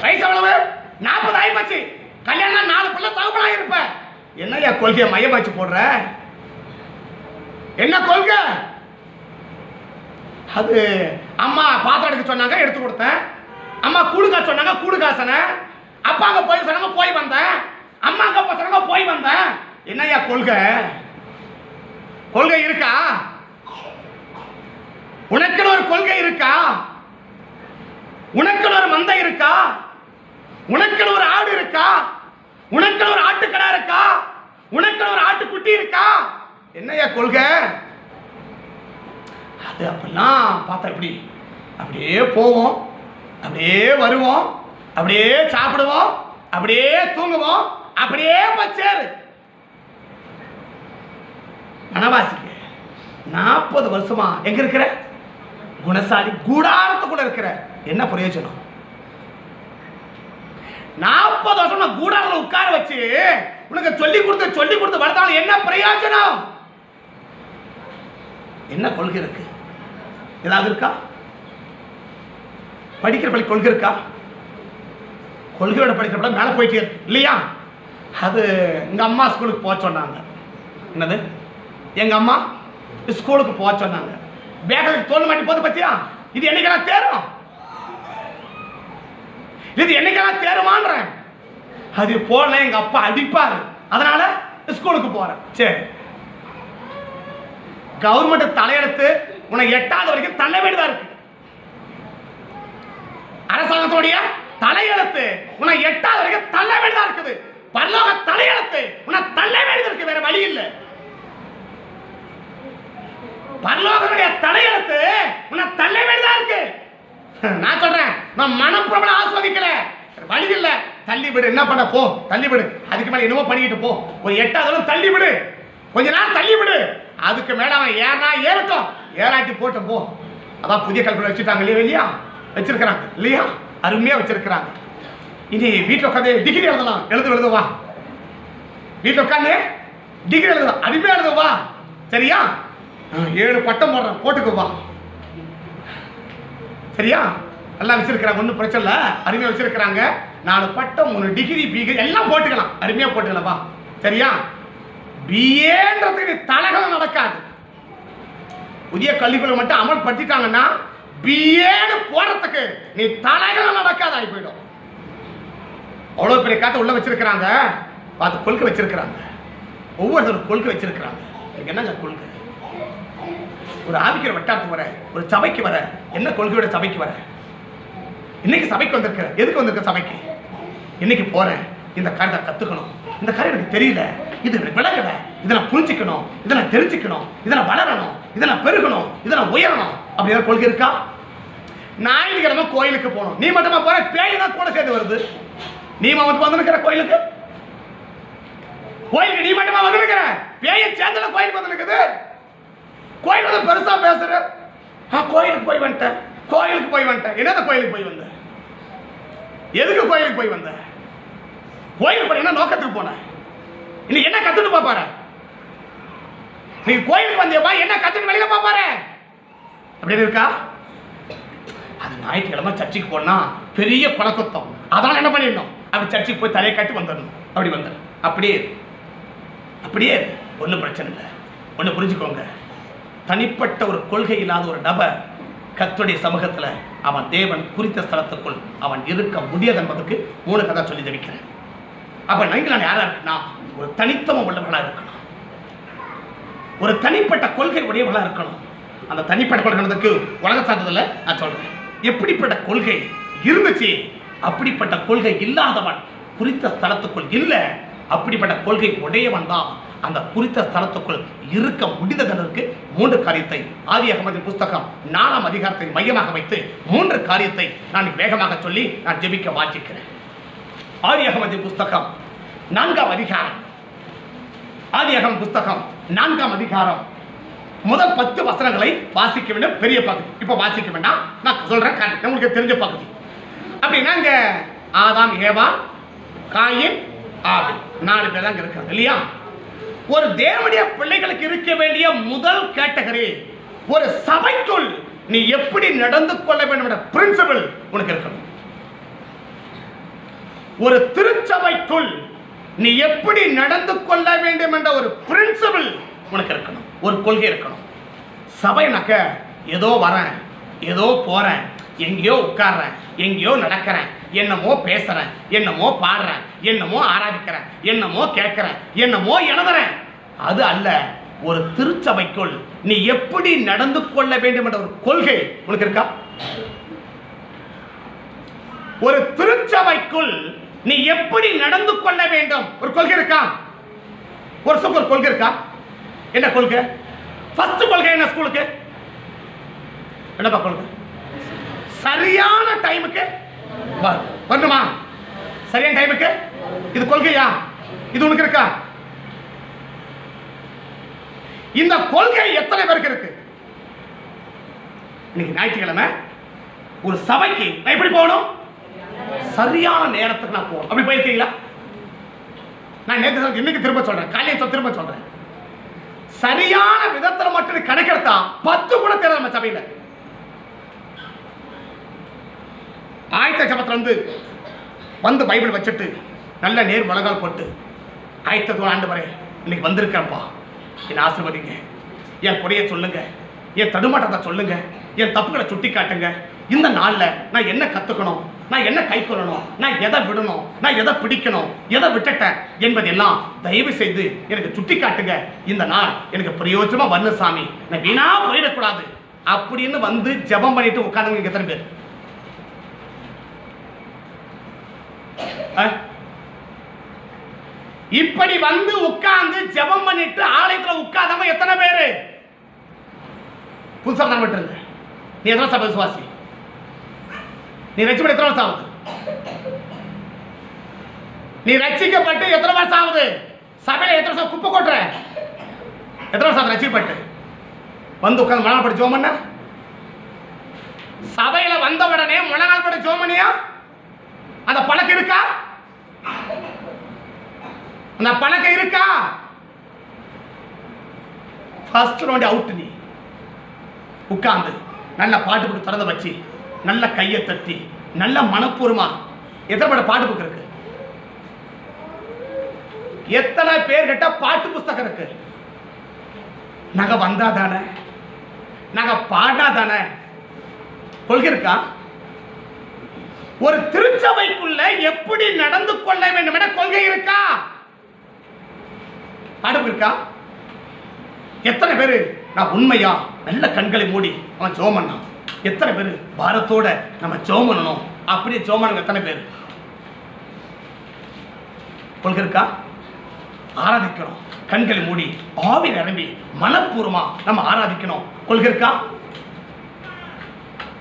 வயசு எவ்வளவு? நாற்பது ஆகி போச்சு. கல்யாணம் நாலு பிள்ளை தகப்பனாக இருப்ப. என்னய்யா கொள்கையை மையமாச்சு போடுற? என்ன கொள்கை? அது அம்மா பாத்திரம் எடுக்க சொன்னாங்க எடுத்து கொடுத்தேன். அம்மா கூடு சொன்னாங்க கூடுகாசனை அப்பாங்க அப்பா அங்க போய் சொன்னாங்க போய் வந்தேன். அம்மா அங்க பசங்க போய் வந்தேன் என்னய்யா கொள்கை? கொள்கை இருக்கா? உனக்குன்னு ஒரு கொள்கை இருக்கா? உனக்குன்னு ஒரு மந்தை இருக்கா? உனக்குன்னு ஒரு ஆடு இருக்கா? உனக்குன்னு ஒரு ஆட்டுக்கடா இருக்கா? உனக்குன்னு ஒரு ஆட்டுக்குட்டி இருக்கா? என்னய்யா கொள்கை? அது அப்படிலாம் பார்த்தா எப்படி? அப்படியே போவோம். அப்படியே வருவோம். அப்படியே சாப்பிடுவோம். அப்படியே தூங்குவோம். அப்படியே பச்சேரு மனவாசிக்கு நாற்பது வருஷமா எங்க இருக்கிற? குணசாலி கூடாரத்துக்குள்ள இருக்கிற. என்ன பிரயோஜனம்? நாற்பது வருஷம் கூடாரத்தில் உட்கார வச்சு உனக்கு சொல்லி கொடுத்து சொல்லி கொடுத்து வளர்த்தாலும் என்ன பிரயோஜனம்? என்ன கொள்கை இருக்கு? ஏதாவது இருக்கா? படிக்கிற பள்ளி கொள்கை இருக்கா? கொள்கையோட படிக்கிற படம் மேலே போயிட்டே இருக்கு. இல்லையா? அது எங்கள் அம்மா ஸ்கூலுக்கு போக சொன்னாங்க. என்னது? எங்கள் அம்மா ஸ்கூலுக்கு போக சொன்னாங்க. பேக்கில் தோல் மாட்டி போது பத்தியா? இது என்னைக்கெல்லாம் தேரும்? இது என்னைக்கெல்லாம் தேருமான்றேன். அது போன எங்க அப்பா அடிப்பாரு. அதனால ஸ்கூலுக்கு போறேன். சரி. கவர்மெண்ட் தலையெடுத்து உன்னை எட்டாவது வரைக்கும் தள்ள வேண்டியதா இருக்கு. அரசாங்கத்துடைய தலையெழுத்து உன்னை எட்டாவது வரைக்கும் தள்ள வேண்டியதா இருக்குது. பரலோக தலையெழுத்து. உன்னை தள்ள வேண்டியது வேற வழி இல்லை. பரலோகனுடைய தலையெழுத்து உன்னை தள்ள வேண்டியதா இருக்கு. நான் சொல்றேன் நான் மனப்பிரபலம் ஆஸ்வதிக்கல. வழி இல்ல. தள்ளி விடு என்ன பண்ண? போ தள்ளி விடு. அதுக்கு மேல என்னமோ பண்ணிக்கிட்டு போ. ஒரு எட்டாவது தள்ளி விடு. கொஞ்ச நாள் தள்ளி விடு. அதுக்கு மேல அவன் ஏறா ஏறட்டும். ஏறாட்டி போட்டு போ. அதான் புதிய கல்வி வச்சுட்டாங்க இல்லையா இல்லையா? வச்சிருக்கிறாங்க இல்லையா? அருமையா வச்சிருக்கிறாங்க. இனி வீட்டில் உட்காந்து டிகிரி எழுதலாம். எழுது எழுதுவா வீட்டில் உட்காந்து டிகிரி எழுதலாம் அடிமையாக எழுதுவா சரியா? ஏழு பட்டம் போடுறேன். போட்டுக்குவா சரியா? எல்லாம் வச்சிருக்கிறாங்க. ஒன்றும் பிரச்சனை இல்லை. அருமையாக வச்சிருக்கிறாங்க. நாலு பட்டம் மூணு டிகிரி பிகிரி எல்லாம் போட்டுக்கலாம். அருமையாக போட்டுக்கலாம் வா. சரியா? பிஏன்றதுக்கு தலகம் நடக்காது. புதிய கல்விக்குள்ள மட்டும் அமல்படுத்திட்டாங்கன்னா பிஏன்னு போடுறதுக்கு நீ தலகம் நடக்காது ஆகி போயிடும். அவ்வளோ பெரிய காற்றை உள்ள வச்சிருக்கிறாங்க. பார்த்து கொள்கை வச்சிருக்கிறாங்க. ஒவ்வொருத்தரும் கொள்கை வச்சிருக்கிறாங்க. எனக்கு என்னங்க கொள்கை ஒரு ஆவிக்கிற வட்டாரத்துக்கு வர ஒரு சபைக்கு வர என்ன கொள்கையோட சபைக்கு வர? இன்னைக்கு சபைக்கு வந்திருக்கிற எதுக்கு வந்திருக்க சபைக்கு? இன்னைக்கு போறேன். இந்த காரியத்தை கத்துக்கணும். இந்த காரியம் எனக்கு தெரியல. இது எனக்கு விளங்கல இதை நான் புரிஞ்சுக்கணும். இதை நான் தெரிஞ்சுக்கணும். இதை நான் வளரணும். இதை நான் பெருகணும். இதை நான் உயரணும். அப்படி ஏதாவது கொள்கை இருக்கா? ஞாயிற்றுக்கிழமை கோயிலுக்கு போகணும். நீ மட்டுமா போற? பேய் தான் கூட சேர்ந்து வருது. நீ மட்டும் வந்திருக்கிற கோயிலுக்கு? கோயிலுக்கு நீ மட்டுமா வந்திருக்கிற? பேய சேர்ந்தல கோயிலுக்கு வந்திருக்குது. கோயில் வந்து பெருசா பேசுற. ஆ கோயிலுக்கு போய் வந்துட்டேன். கோயிலுக்கு போய் வந்துட்டேன். என்னது கோயிலுக்கு போய் வந்த? எதுக்கு கோயிலுக்கு போய் வந்த? கோயிலுக்கு போய் என்ன நோக்கத்துக்கு போன? இன்னைக்கு என்ன கத்துட்டு பாப்பாரு நீ கோயிலுக்கு வந்தியப்பா என்ன கத்துட்டு வெளியில பாப்பாரு அப்படின்னு இருக்கா? அது ஞாயிற்றுக்கிழமை சர்ச்சுக்கு போனா பெரிய குலக்குத்தம். அதனால என்ன பண்ணிடணும்? அப்படி சர்ச்சுக்கு போய் தலையை காட்டி வந்துடணும். அப்படி வந்து அப்படியே அப்படியே ஒன்றும் பிரச்சனை இல்லை. ஒன்று புரிஞ்சுக்கோங்க. தனிப்பட்ட ஒரு கொள்கை இல்லாத ஒரு நபர் கத்துடைய சமூகத்தில் அவன் தேவன் குறித்த ஸ்தலத்துக்குள் அவன் இருக்க முடியாது என்பதற்கு மூணு கதை சொல்லி தெரிவிக்கிறேன் அப்ப நீங்கள் நான் யாரா இருக்குன்னா ஒரு தனித்துவம் உள்ளவர்களாக இருக்கணும். ஒரு தனிப்பட்ட கொள்கை உடையவர்களாக இருக்கணும். அந்த தனிப்பட்ட கொள்கைக்கு உலக சார்ந்ததில் நான் சொல்றேன். எப்படிப்பட்ட கொள்கை இருந்துச்சு? அப்படிப்பட்ட கொள்கை இல்லாதவன் குறித்த ஸ்தலத்துக்குள் இல்லை அப்படிப்பட்ட கொள்கை உடையவன் தான். அந்த குறித்த ஸ்தலத்துக்குள் இருக்க முடிந்ததற்கு மூன்று காரியத்தை ஆதி அகமதின் புஸ்தகம் நாலாம் அதிகாரத்தை மையமாக வைத்து மூன்று காரியத்தை நான் வேகமாக சொல்லி நான் ஜெபிக்க வாசிக்கிறேன் ஆதி அகமதின் புஸ்தகம் நான்காம் அதிகாரம். ஆதி அகம் புஸ்தகம் நான்காம் அதிகாரம். முதல் பத்து வசனங்களை வாசிக்க வேண்டும் பெரிய பகுதி. இப்போ வாசிக்க வேண்டாம். நான் சொல்றேன் கா- உங்களுக்கு தெரிஞ்ச பகுதி. அப்படின்னா இங்க ஆதாம் ஏவா காயின் ஆபி. நாலு பேர் தான் இருக்காங்க இல்லையா? ஒரு தேவனுடைய பிள்ளைகளுக்கு இருக்க வேண்டிய முதல் கேட்டகரி ஒரு சபைக்குள் நீ எப்படி நடந்து கொள்ள வேண்டும் என்ற பிரின்சிபல் உனக்கு இருக்கணும். ஒரு திருச்சபைக்குள் நீ எப்படி நடந்து கொள்ள வேண்டும் என்ற ஒரு பிரின்சிபல் உனக்கு இருக்கணும். ஒரு கொள்கை இருக்கணும். சபைனாக்க ஏதோ வரேன் ஏதோ போறேன் எங்கேயோ உட்கார்றேன் எங்கேயோ நடக்கிறேன் என்னமோ பேசுறேன் என்னமோ பாடுறேன் என்னமோ ஆராதிக்கிறேன் என்னமோ கேட்குறேன் என்னமோ எழுதுறேன். அது அல்ல ஒரு திருச்சபைக்குள் நீ எப்படி நடந்து கொள்ள வேண்டும் என்ற ஒரு கொள்கை உனக்கு இருக்கா? ஒரு திருச்சபைக்குள் நீ எப்படி நடந்து கொள்ள வேண்டும்? ஒரு கொள்கை இருக்கா? ஒரு சொல்லுக்கு ஒரு கொள்கை இருக்கா? என்ன கொள்கை? ஃபர்ஸ்ட் கொள்கை என்ன ஸ்கூலுக்கு? என்னப்பா கொள்கை? சரியான டைமுக்கு வா- வரணுமா? சரியான டைமுக்கு? இது கொள்கையா? இது உனக்கு இருக்கா? இந்த கொள்கை எத்தனை பேருக்கு இருக்கு? இன்னைக்கு ஞாயிற்றுக்கிழமை ஒரு சபைக்கு நான் எப்படி போகணும்? சரியான நேரத்துக்கு நான் போகணும். அப்படி போயிருக்கீங்களா? நான் நேற்று இன்னைக்கு திரும்ப சொல்றேன். காலையில் திரும்ப சொல்றேன். சரியான விதத்தில் மட்டும் கணக்கெடுத்தா பத்து கூட தேவை நம்ம சபையில். ஆயத்த ஜபத்துல வந்து வந்து பைபிள் வச்சுட்டு நல்ல நேர் மிளகால் போட்டு ஆயத்தத்தோட ஆண்டு வரேன் இன்னைக்கு வந்திருக்கேன்ப்பா என்னை ஆசிர்வதிங்க. என் குறைய சொல்லுங்க. என் தடுமாட்டத்தை சொல்லுங்க. என் தப்புகளை சுட்டி காட்டுங்க இந்த நாளில் நான் என்ன கற்றுக்கணும் நான் என்ன கை கொள்ளணும்? நான் எதை விடணும்? நான் எதை பிடிக்கணும்? எதை விட்டுட்டேன் என்பதெல்லாம் தயவு செய்து எனக்கு சுட்டி காட்டுங்க இந்த நாள் எனக்கு பிரயோஜனமாக வரணும் சாமி. நான் வீணாக போயிடக்கூடாது. அப்படின்னு வந்து ஜெபம் பண்ணிட்டு உட்காந்துங்க எத்தனை பேர்? இப்படி வந்து உட்கார்ந்து ஜெபம் பண்ணிட்டு ஆலயத்துல உட்கார்ந்தவங்க எத்தனை பேரு? புதுசா தான் விட்டுருங்க. நீ எத்தனை சபை விசுவாசி நீ ரட்சிப்பட எத்தனை வருஷம் ஆகுது? நீ ரட்சிக்கப்பட்டு எத்தனை வருஷம் ஆகுது? சபையில எத்தனை வருஷம் குப்பை கொட்டுற. எத்தனை வருஷம் ஆகுது ரட்சிக்கப்பட்டு? வந்து உட்காந்து மலநாள் படி ஜோம் சபையில வந்த உடனே முழங்கால் படி ஜோமனியா அந்த பழக்கம் இருக்கா? அந்த பழக்கம் இருக்கா? ஃபர்ஸ்ட் ரவுண்ட் அவுட் நீ. உட்கார்ந்து நல்ல பாட்டு புக்கு திறந்த வச்சு நல்ல கையை தட்டி நல்ல மனப்பூர்வமா எத்தனை பட பாட்டு புக்கு இருக்கு? எத்தனை பேர் கிட்ட பாட்டு புஸ்தகம் இருக்கு? நாங்க வந்தா தானே? நாங்க பாடினா தானே? கொள்கை இருக்கா? ஒரு திருச்சபைக்குள்ள எப்படி நடந்து கொள்ள வேண்டும் என கொள்கை இருக்கா? அடுப்பு இருக்கா? எத்தனை பேரு? நான் உண்மையா? நல்ல கண்களை மூடி அவன் ஜோம் எத்தனை பேர்? பாரத்தோட நம்ம ஜோம் அப்படியே ஜோமனுங்க எத்தனை பேர்? கொள்கை இருக்கா? ஆராதிக்கணும். கண்களை மூடி ஆவி நிரம்பி மனப்பூர்வமா நம்ம ஆராதிக்கணும். கொள்கை இருக்கா?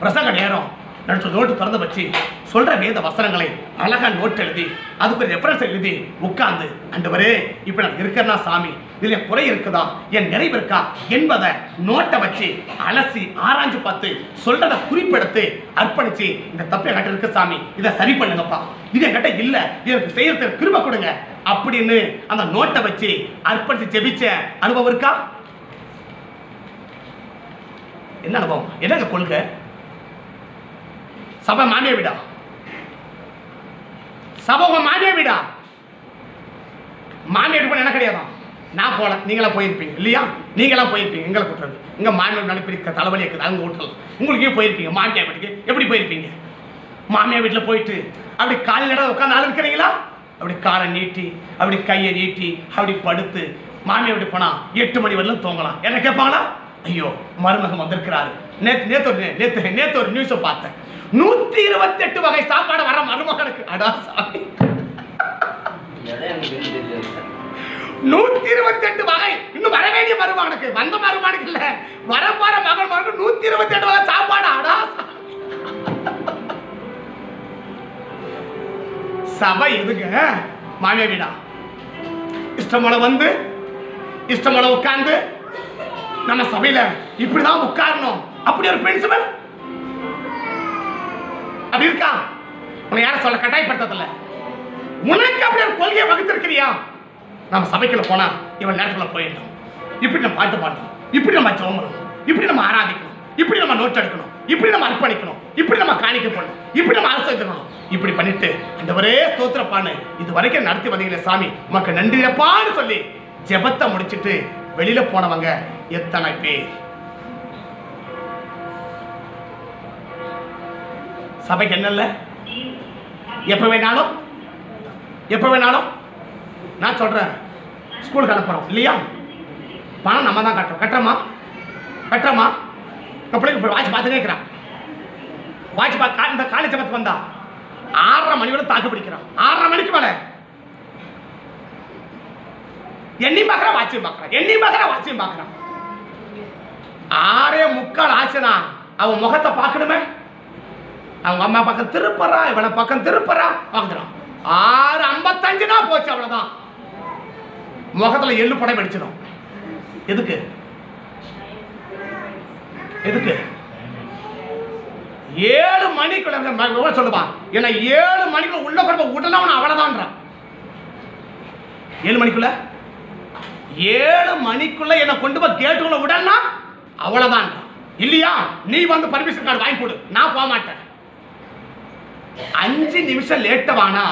பிரசங்க நேரம். நடுத்து நோட்டு திறந்து வச்சு சொல்ற வேத வசனங்களை அழகா நோட் எழுதி அதுக்கு ஒரு ரெஃபரன்ஸ் எழுதி உட்கார்ந்து அண்டவரே இப்ப நான் இருக்கிறனா சாமி? இதுல குறை இருக்குதா? என் நிறைவு இருக்கா? என்பதை நோட்டை வச்சு அலசி ஆராய்ஞ்சு பார்த்து சொல்றத குறிப்பெடுத்து அர்ப்பணிச்சு இந்த தப்பு என்கிட்ட இருக்கு சாமி. இதை சரி பண்ணுங்கப்பா. இது என்கிட்ட இல்ல. இது எனக்கு செய்யறதுக்கு கிருப கொடுங்க. அப்படின்னு அந்த நோட்டை வச்சு அர்ப்பணிச்சு ஜெபிச்ச அனுபவம் இருக்கா? என்ன அனுபவம்? என்னங்க கொள்கை? சபை மாமிய விடா? சமூகம் உங்க வீடா. மாமியார் வீடு என்ன கிடையாதான் நான் போல நீங்களா போயிருப்பீங்க இல்லையா? நீங்களாம் போயிருப்பீங்க எங்களை கூட்டுறது இங்கே மாமியார் நடப்பிருக்க தலைவலி இருக்குது அவங்க கூட்டலாம் உங்களுக்கே போயிருப்பீங்க? மாமியார் வீட்டுக்கு எப்படி போயிருப்பீங்க? மாமியார் வீட்டில் போயிட்டு அப்படி கால் நட உட்காந்து ஆள் இருக்கிறீங்களா அப்படி காலை நீட்டி அப்படி கையை நீட்டி அப்படி படுத்து மாமியார் வீட்டுக்கு போனால் எட்டு மணி வரலும் தூங்கலாம். என்ன கேட்பாங்களா? ஐயோ மருமகம் வந்திருக்கிறாரு. நேத்து நேத்து ஒரு நேத்து நேத்து ஒரு நியூஸை பார்த்தேன். நூத்தி இருபத்தி எட்டு வகை சாப்பாடு வர மருமகனுக்கு அடா சாமி. நூத்தி இருபத்தி எட்டு வகை. இன்னும் வர வேண்டிய மருமகனுக்கு வந்த மருமகனுக்கு இல்ல. வர போற மகள் மகனுக்கு நூத்தி இருபத்தி எட்டு வகை சாப்பாடு. அடா சபை எதுங்க? மாமியா வீடா? இஷ்டமோல வந்து இஷ்டமோல உட்கார்ந்து நம்ம சபையில இப்படிதான் உட்காரணும். அப்படி ஒரு பிரின்சிபல் அப்படி இருக்கா? உன்னை யாரும் சொல்ல கட்டாயப்படுத்ததில்ல. உனக்கு அப்படி ஒரு கொள்கையை வகுத்திருக்கிறியா? நம்ம சபைக்குள்ள போனா இவன் நேரத்துக்குள்ள போயிடணும். இப்படி நம்ம பாட்டு பாடணும். இப்படி நம்ம ஜோமணும். இப்படி நம்ம ஆராதிக்கணும். இப்படி நம்ம நோட் எடுக்கணும் இப்படி நம்ம அர்ப்பணிக்கணும். இப்படி நம்ம காணிக்க போடணும். இப்படி நம்ம அரசாங்கணும் இப்படி பண்ணிட்டு அந்த ஒரே ஸ்தோத்திரப்பான்னு இது வரைக்கும் நடத்தி வந்தீங்களே சாமி. உமக்கு நன்றியப்பான்னு சொல்லி ஜெபத்தை முடிச்சிட்டு வெளியில போனவங்க எத்தனை பேர்? சபைக்கு என்னல்ல? எப்போ வேணாலும்? எப்போ வேணாலும்? நான் சொல்றேன். ஸ்கூலுக்கு அனுப்புகிறோம் இல்லையா? பணம் நம்ம தான் கட்டுறோம் கட்டுறோமா? கட்டுறோமா? என் பிள்ளைங்க வாட்ச் பார்த்துட்டே இருக்கிறான். வாட்ச் பார்த்து இந்த காலேஜ் பத்து வந்தா ஆறரை மணி வரை தாக்கு பிடிக்கிறான். ஆறரை மணிக்கு மேலே. எண்ணி பார்க்குறான் வாட்சியும் பார்க்குறான் எண்ணி பார்க்குறான் வாட்சியும் பார்க்குறான் ஆறே முக்கால் ஆச்சுனா அவன் முகத்தை பார்க்கணுமே? அவங்க அம்மா பக்கம் திருப்பறா இவளை பக்கம் திருப்பறா பார்க்குறான் ஆறு ஐம்பத்தஞ்சுனா போச்சு அவ்வளோதான் முகத்துல எள்ளு படம் அடிச்சிடும் எதுக்கு? எதுக்கு? ஏழு மணிக்குள்ள சொல்லுவா ம- ஏன்னா ஏழு மணிக்குள்ள உள்ள குழப்ப உடனே அவ்வளோதான்றான் ஏழு மணிக்குள்ள? ஏழு மணிக்குள்ள என்னை கொண்டு போய் கேட்டுக்குள்ள விடனா அவ்வளோதான் இல்லையா? நீ வந்து பர்மிஷன் கார்டு வாங்கி கொடு. நான் போக மாட்டேன். அஞ்சு நிமிஷம் லேட்ட வானா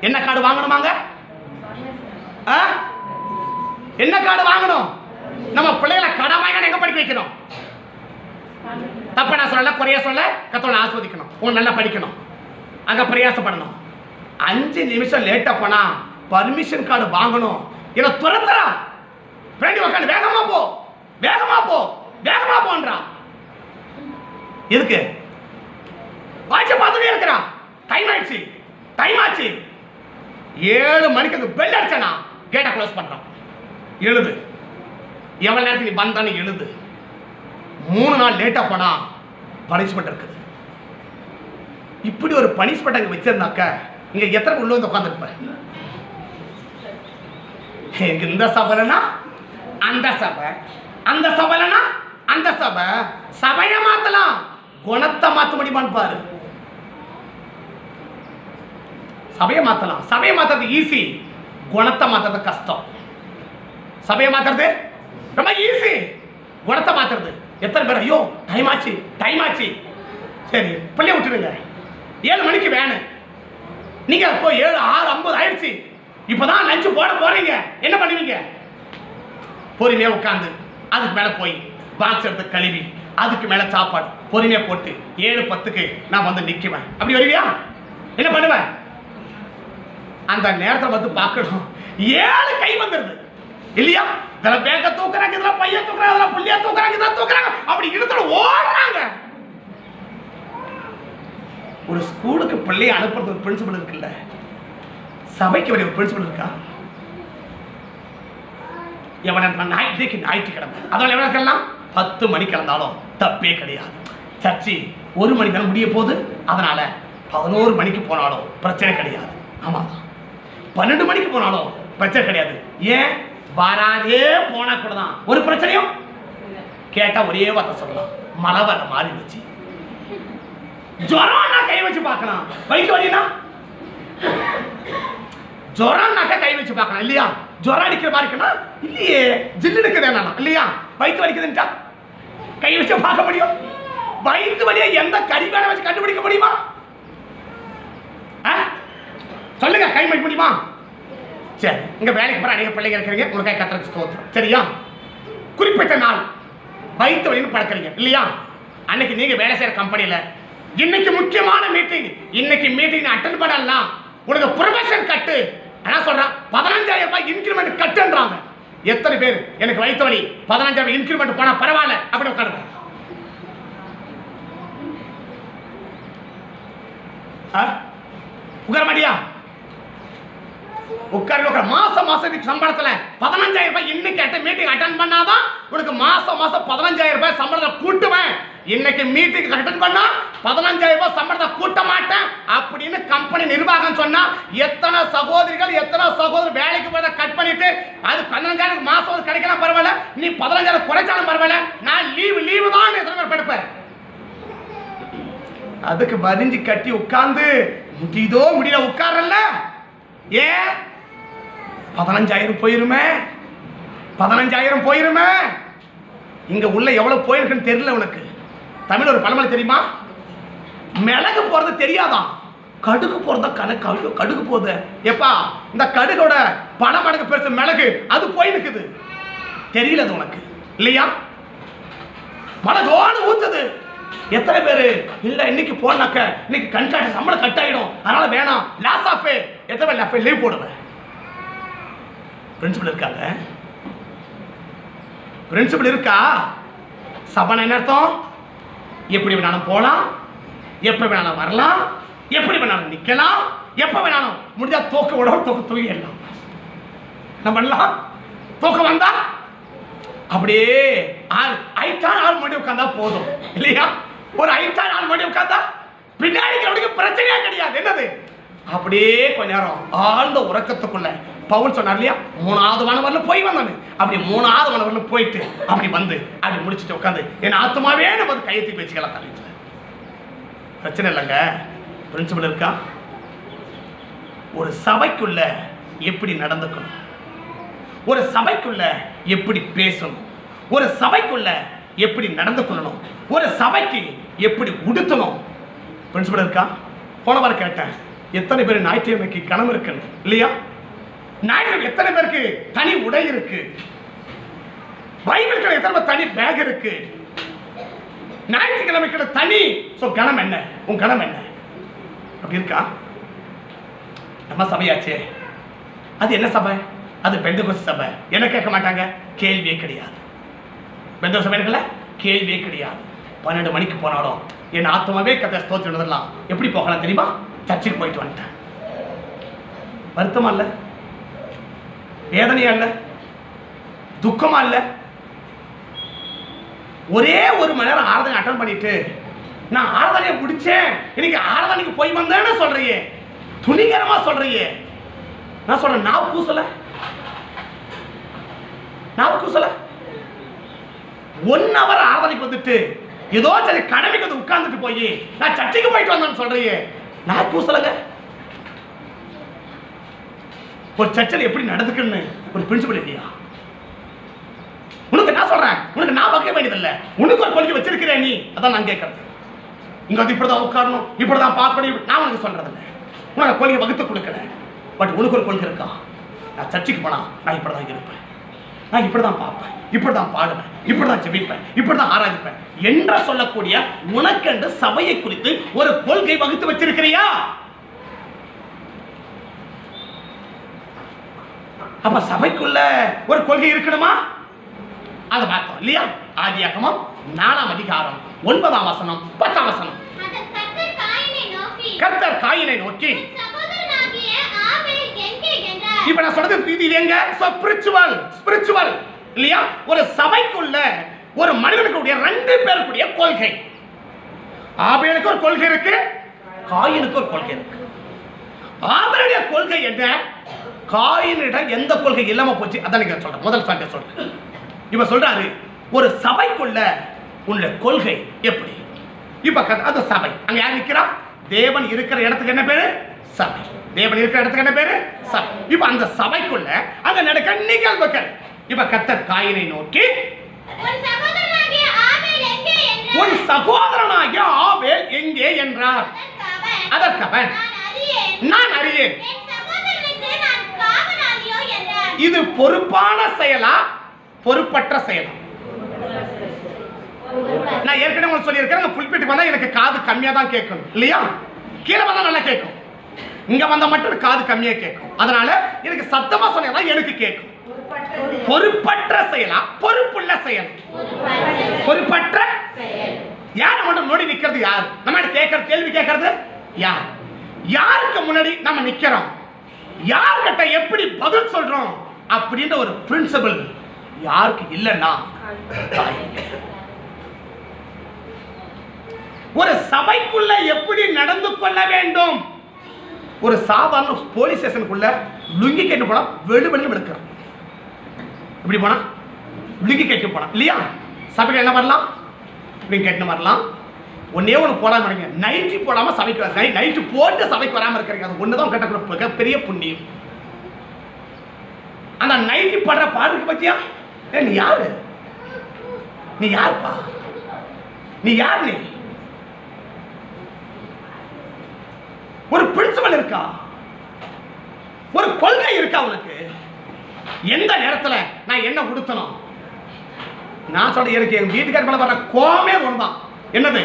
என்ன கார்டு வாங்கணுமாங்க? என்ன கார்டு வாங்கணும்? நம்ம பிள்ளைகளை கடன் வாங்கணும் எங்க படிக்க வைக்கணும்? தப்ப நான் சொல்லல குறைய சொல்ல கத்தோட ஆஸ்வதிக்கணும். உன் நல்லா படிக்கணும். அங்க பிரயாசப்படணும். அஞ்சு நிமிஷம் லேட்டா போனா பர்மிஷன் கார்டு வாங்கணும். என்ன துரத்துறா. பின்னாடி உட்காந்து வேகமா போ. வேகமா போ. வேகமா போன்றா. எதுக்கு? வாட்ச பார்த்துட்டே இருக்கிறான். டைம் ஆயிடுச்சு. டைம் ஆச்சு. ஏழு மணிக்கு அந்த பெல் அடிச்சானா? கேட்டை க்ளோஸ் பண்ணுறான் எழுது. எவ்வளோ நேரத்துக்கு நீ வந்தான்னு எழுது. மூணு நாள் லேட்டாக போனால் பனிஷ்மெண்ட் இருக்குது. இப்படி ஒரு பனிஷ்மெண்ட் அங்கே வச்சிருந்தாக்க இங்கே எத்தனை உள்ள வந்து உட்காந்துருப்ப இந்த சபைலனா அந்த சபை. அந்த சபைலனா அந்த சபை. சபையை மாற்றலாம் குணத்தை மாற்ற முடியுமான்னு பாரு. சபையை மாற்றலாம் சபையை மாத்துறது ஈஸி குணத்தை மாற்றுறது கஷ்டம். சபையை மாற்றுறது ரொம்ப ஈஸி குணத்தை மாற்றுறது எத்தனை பேர் ஐயோ டைம் ஆச்சு டைம் ஆச்சு. சரி பிள்ளைய விட்டுடுங்க. ஏழு மணிக்கு வேணும் நீங்கள் இப்போ ஏழு ஆறு ஐம்பது ஆயிடுச்சு. இப்பதான் லஞ்சு போட போகிறீங்க என்ன பண்ணுவீங்க? பொறுமையாக உட்காந்து அதுக்கு மேலே போய் பாக்ஸ் எடுத்து கழுவி அதுக்கு மேலே சாப்பாடு பொறுமையாக போட்டு ஏழு பத்துக்கு நான் வந்து நிற்குவேன் அப்படி வருவியா? என்ன பண்ணுவேன்? அந்த நேரத்தில் வந்து பார்க்கணும். ஏழு கை வந்துடுது இல்லையா? இதில் பேக்க தூக்குறாங்க இதில் பையன் தூக்குறாங்க இதில் புள்ளியா தூக்குறாங்க இதில் தூக்குறாங்க. அப்படி இடத்துல ஓடுறாங்க. ஒரு ஸ்கூலுக்கு பிள்ளைய அனுப்புறது ஒரு பிரின்சிபல் இருக்குல்ல சபைக்கு ஒரு பிரின்சிபல் இருக்கா? எவன ஞாயிற்றுக்கு ஞாயிற்றுக்கிழமை அதனால எவ்வளோ கிளம்பலாம் பத்து மணி கிளந்தாலும் தப்பே கிடையாது. சர்ச்சி ஒரு மணி தான் முடிய போகுது. அதனால பதினோரு மணிக்கு போனாலும் பிரச்சனை கிடையாது. ஆமாம். பன்னெண்டு மணிக்கு போனாலும் பிரச்சனை கிடையாது. ஏன்? வராதே போனா கூட தான். ஒரு பிரச்சனையும் கேட்டா ஒரே வார்த்தை சொல்லலாம். மழை வர மாதிரி இருந்துச்சு. ஜுரம்னா கை வச்சு பார்க்கலாம். வயிற்று வலினா? ஜுரம்னாக்கா கை வச்சு பார்க்கலாம். இல்லையா? ஜுரம் அடிக்கிற மாதிரி இருக்குன்னா இல்லையே. ஜில்லு இருக்குது இல்லையா? வயிற்று வலிக்குதுன்ட்டா கை வச்சு பார்க்க முடியும். வயிற்று வலியை எந்த கரிகாலை வச்சு கண்டுபிடிக்க முடியுமா? ஆ? சொல்லுங்க கை முடியுமா? சரி இங்க வேலைக்கு போற அநேக பிள்ளைங்க இருக்கிறீங்க. உங்களுக்காக கத்திரக்கு ஸ்தோத்திரம். சரியா? குறிப்பிட்ட நாள் வயிற்று வழின்னு பழக்கிறீங்க இல்லையா? அன்னைக்கு நீங்க வேலை செய்யற கம்பெனியில இன்னைக்கு முக்கியமான மீட்டிங் இன்னைக்கு மீட்டிங் அட்டன் பண்ணலாம் உனக்கு ப்ரொமோஷன் கட்டு. அதான் சொல்றேன் பதினஞ்சாயிரம் ரூபாய் இன்க்ரிமெண்ட் கட்டுன்றாங்க. எத்தனை பேர்? எனக்கு வயிற்று வழி பதினஞ்சாயிரம் இன்க்ரிமெண்ட் போனா பரவாயில்ல அப்படின்னு உட்காருங்க. ஆ? உட்கார மாட்டியா? உட்காரு உட்கார. மாசம் மாசம் இதுக்கு சம்பளத்துல பதினஞ்சாயிரம் ரூபாய் இன்னைக்கு அட்ட மீட்டிங் அட்டன் பண்ணாதான் உனக்கு மாசம் மாசம் பதினஞ்சாயிரம் ரூபாய் சம்பளத்தை கூட்டுவேன். இன்னைக்கு மீட்டிங் அட்டன் பண்ணா பதினஞ்சாயிரம் ரூபாய் சம்பளத்தை கூட்ட மாட்டேன் அப்படின்னு கம்பெனி நிர்வாகம் சொன்னா எத்தனை சகோதரிகள் எத்தனை சகோதரர் வேலைக்கு போய் கட் பண்ணிட்டு அது பதினஞ்சாயிரம் மாசம் கிடைக்கலாம் பரவாயில்ல நீ பதினஞ்சாயிரம் குறைச்சாலும் பரவாயில்ல நான் லீவு லீவு தான் எத்தனை பேர் படுப்பேன். அதுக்கு வரிஞ்சு கட்டி உட்கார்ந்து முடியுதோ முடியல உட்காரல. ஏன் பதினஞ்சாயிரம் போயிருமே. பதினஞ்சாயிரம் போயிருமே. இங்க உள்ள எவ்வளவு போயிருக்குன்னு தெரியல உனக்கு. தமிழ் ஒரு பழமொழி தெரியுமா? மிளகு போறது தெரியாதான் கடுகு போறத கணக்கு கடுகு போகுது எப்பா இந்த கடுகோட பண மடங்கு பெருசு மிளகு அது போய் நிற்குது தெரியல அது உனக்கு. இல்லையா? மழை ஊத்துது. எத்தனை பேரு இல்ல இன்னைக்கு போனாக்க இன்னைக்கு கண்காட்சி சம்பளம் கட் ஆயிடும் அதனால வேணாம். லாஸ் ஆஃப் எத்தனை பேர் லாஸ் லீவ் போடுவேன் பிரின்சிபல் இருக்காங்க பிரின்சிபல் இருக்கா? சபனை என்ன அர்த்தம்? எப்படி வேணாலும் போகலாம் எப்ப வேணாலும் வரலாம். எப்படி வேணாலும் நிக்கலாம். எப்ப வேணாலும் முடிஞ்சா தோக்க விட தூக்க தூக்கிடலாம் நம்ம பண்ணலாம் தூக்கம் வந்தா அப்படியே ஆள் ஐட்டான் ஆள் மணி உட்காந்தா போதும். இல்லையா? ஒரு ஐட்டான் ஆள் மணி உட்காந்தா பின்னாடி அவனுக்கு பிரச்சனையே கிடையாது. என்னது? அப்படியே கொஞ்ச நேரம் ஆழ்ந்த உறக்கத்துக்குள்ள பவுல் சொன்னார் இல்லையா? மூணாவது மணவரில் போய் வந்தானு அப்படி மூணாவது மணவரில் போயிட்டு அப்படி வந்து அப்படி முடிச்சுட்டு உட்காந்து என் ஆத்மாவே நம்ம கையெழுத்தி பேச்சுக்கலாம் தலைச்சு பிரச்சனை இல்லைங்க. பிரின்சிபல் இருக்கா? ஒரு சபைக்குள்ள எப்படி நடந்துக்கணும்? ஒரு சபைக்குள்ள எப்படி பேசணும்? ஒரு சபைக்குள்ள எப்படி நடந்து கொள்ளணும் ஒரு சபைக்கு எப்படி உடுத்தணும்? பிரின்சிபல் இருக்கா? போன வாரம் கேட்டேன். எத்தனை பேர் ஞாயிற்றுக்கிழமைக்கு கணம் இருக்குன்னு இல்லையா? ஞாயிற்று எத்தனை பேருக்கு தனி உடை இருக்கு? பைபிள்கள் எத்தனை பேர் தனி பேக் இருக்கு? ஞாயிற்றுக்கிழமைக்கு தனி. ஸோ கணம் என்ன? உன் கணம் என்ன? அப்படி இருக்கா? நம்ம சபையாச்சே. அது என்ன சபை? அது பெந்தகோஸ் சபை. என்ன கேட்க மாட்டாங்க? கேள்வியே கிடையாது. பெந்தகோஸ் சபை இருக்குல்ல? கேள்வியே கிடையாது. பன்னெண்டு மணிக்கு போனாலும் என் ஆத்மாவே கதை ஸ்தோத்திரம் எப்படி போகலாம் தெரியுமா? சர்ச்சுக்கு போயிட்டு வந்துட்டேன். வருத்தமா இல்லை? வேதனையா இல்லை? துக்கமா இல்லை? ஒரே ஒரு மணி நேரம் ஆராதனை அட்டன் பண்ணிட்டு நான் ஆராதனையை முடிச்சேன். இன்னைக்கு ஆராதனைக்கு போய் வந்தேன்னு சொல்றியே. துணிகரமா சொல்றியே. நான் சொல்றேன் நான் பூசல நான் பூசல ஒன் ஹவர் ஆராதனைக்கு வந்துட்டு ஏதோ சரி கடமைக்கு வந்து உட்கார்ந்துட்டு போய் நான் சர்ச்சைக்கு போயிட்டு வந்தேன்னு சொல்றியே. நான் பூசலங்க. ஒரு சர்ச்சில் எப்படி நடந்துக்குன்னு ஒரு பிரின்சிபல் இல்லையா? உனக்கு நான் சொல்றேன். உனக்கு நான் வகைய வேண்டியதில்லை. உனக்கு ஒரு கொள்கை வச்சிருக்கிறேன் நீ. அதான் நான் கேட்கறது. இங்க வந்து இப்படிதான் உட்காரணும். இப்படிதான் பார்க்கணும். நான் உனக்கு சொல்றதில்ல. உனக்கு கொள்கை வகுத்து கொடுக்கல. பட் உனக்கு ஒரு கொள்கை இருக்கா? நான் சர்ச்சுக்கு போனா நான் இப்படிதான் இருப்பேன். நான் இப்படிதான் பார்ப்பேன் இப்படிதான் பாடுவேன் இப்படிதான் ஜெபிப்பேன் இப்படிதான் ஆராதிப்பேன் என்ற சொல்லக்கூடிய உனக்கென்று சபையை குறித்து ஒரு கொள்கை வகுத்து வச்சிருக்கிறியா? அப்ப சபைக்குள்ள ஒரு கொள்கை இருக்கணுமா? அதை பார்த்தோம் இல்லையா? ஆதியாகமம் நாலாம் அதிகாரம் ஒன்பதாம் வசனம் பத்தாம் வசனம். கர்த்தர் காயினை நோக்கி இப்ப நான் சொல்றது இது எங்க? ஸ்பிரிச்சுவல் ஸ்பிரிச்சுவல் இல்லையா? ஒரு சபைக்குள்ள ஒரு மனிதனுக்குடைய ரெண்டு பேருக்குடைய கொள்கை. ஆபேலுக்கு ஒரு கொள்கை இருக்கு காயினுக்கு ஒரு கொள்கை இருக்கு. ஆபேலுடைய கொள்கை என்ன? காயினிடம் எந்த கொள்கை இல்லாம போச்சு? அதான் நீங்க சொல்றேன் முதல் சாட்டை சொல்றேன் இப்ப சொல்றாரு ஒரு சபைக்குள்ள உள்ள கொள்கை எப்படி? இப்ப அந்த சபை. அங்க யார் நிக்கிறா? தேவன் இருக்கிற இடத்துக்கு என்ன பேரு? சபை. தேவன் இருக்கிற இடத்துக்கு என்ன பேரு? இப்ப அந்த சபைக்குள்ள அங்க நடக்க நிகழ்வுகள். இப்ப கத்தர் காயினை நோக்கி உன் சகோதரனாகிய ஆபேல் எங்கே என்றார். உன் சகோதரனாகிய ஆபேல் எங்கே என்றார்? அதற்கு அவன், அதற்கு அவன் நான் அறியேன். இது பொறுப்பான செயலா? பொறுப்பற்ற செயலா? நான் ஏற்கனவே உங்களுக்கு சொல்லியிருக்கிறேன். புல்பிட்டு வந்தா எனக்கு காது கம்மியா தான் கேட்கணும். இல்லையா? கீழே வந்தா நல்லா கேட்கும். இங்க வந்த மட்டும் காது கம்மியா கேட்கும். அதனால எனக்கு சத்தமா சொன்னதான் எனக்கு கேட்கும். பொறுப்பற்ற செயலா? பொறுப்புள்ள செயல். பொறுப்பற்ற யார் மட்டும் நோடி நிக்கிறது யார்? நம்ம கேட்கற கேள்வி கேட்கறது யார்? யாருக்கு முன்னாடி நம்ம நிக்கிறோம்? யார்கிட்ட எப்படி பதில் சொல்றோம்? அப்படின்ற ஒரு பிரின்சிபல் யாருக்கு இல்லைன்னா ஒரு சபைக்குள்ள எப்படி நடந்து கொள்ள வேண்டும்? ஒரு சாதாரண போலீஸ் ஸ்டேஷனுக்குள்ள லுங்கி கேட்டு போனா வெளு வெளியும் எடுக்கிறான் இப்படி போனா? லுங்கி கேட்டு போனா. இல்லையா? சபைக்கு என்ன வரலாம் லுங்கி கேட்டு வரலாம். ஒன்னே ஒன்று போடாமல் இருங்க. நைட்டு போடாமல் சபைக்கு வர நைட்டு போட்டு சபைக்கு வராம இருக்கிறீங்க. அது ஒன்று தான் கட்டக்கூடிய பெரிய புண்ணியம். அந்த நைட்டு படுற பாடுக்கு பத்தியா? ஏ நீ யாரு? நீ யாருப்பா? நீ யார் நீ? ஒரு பிரின்சிபல் இருக்கா? ஒரு கொள்கை இருக்கா உனக்கு? எந்த நேரத்தில் நான் என்ன உடுத்தணும்? நான் சொல்றேன் எனக்கு என் வீட்டுக்கார மேல வர்ற கோமே தான் என்னது?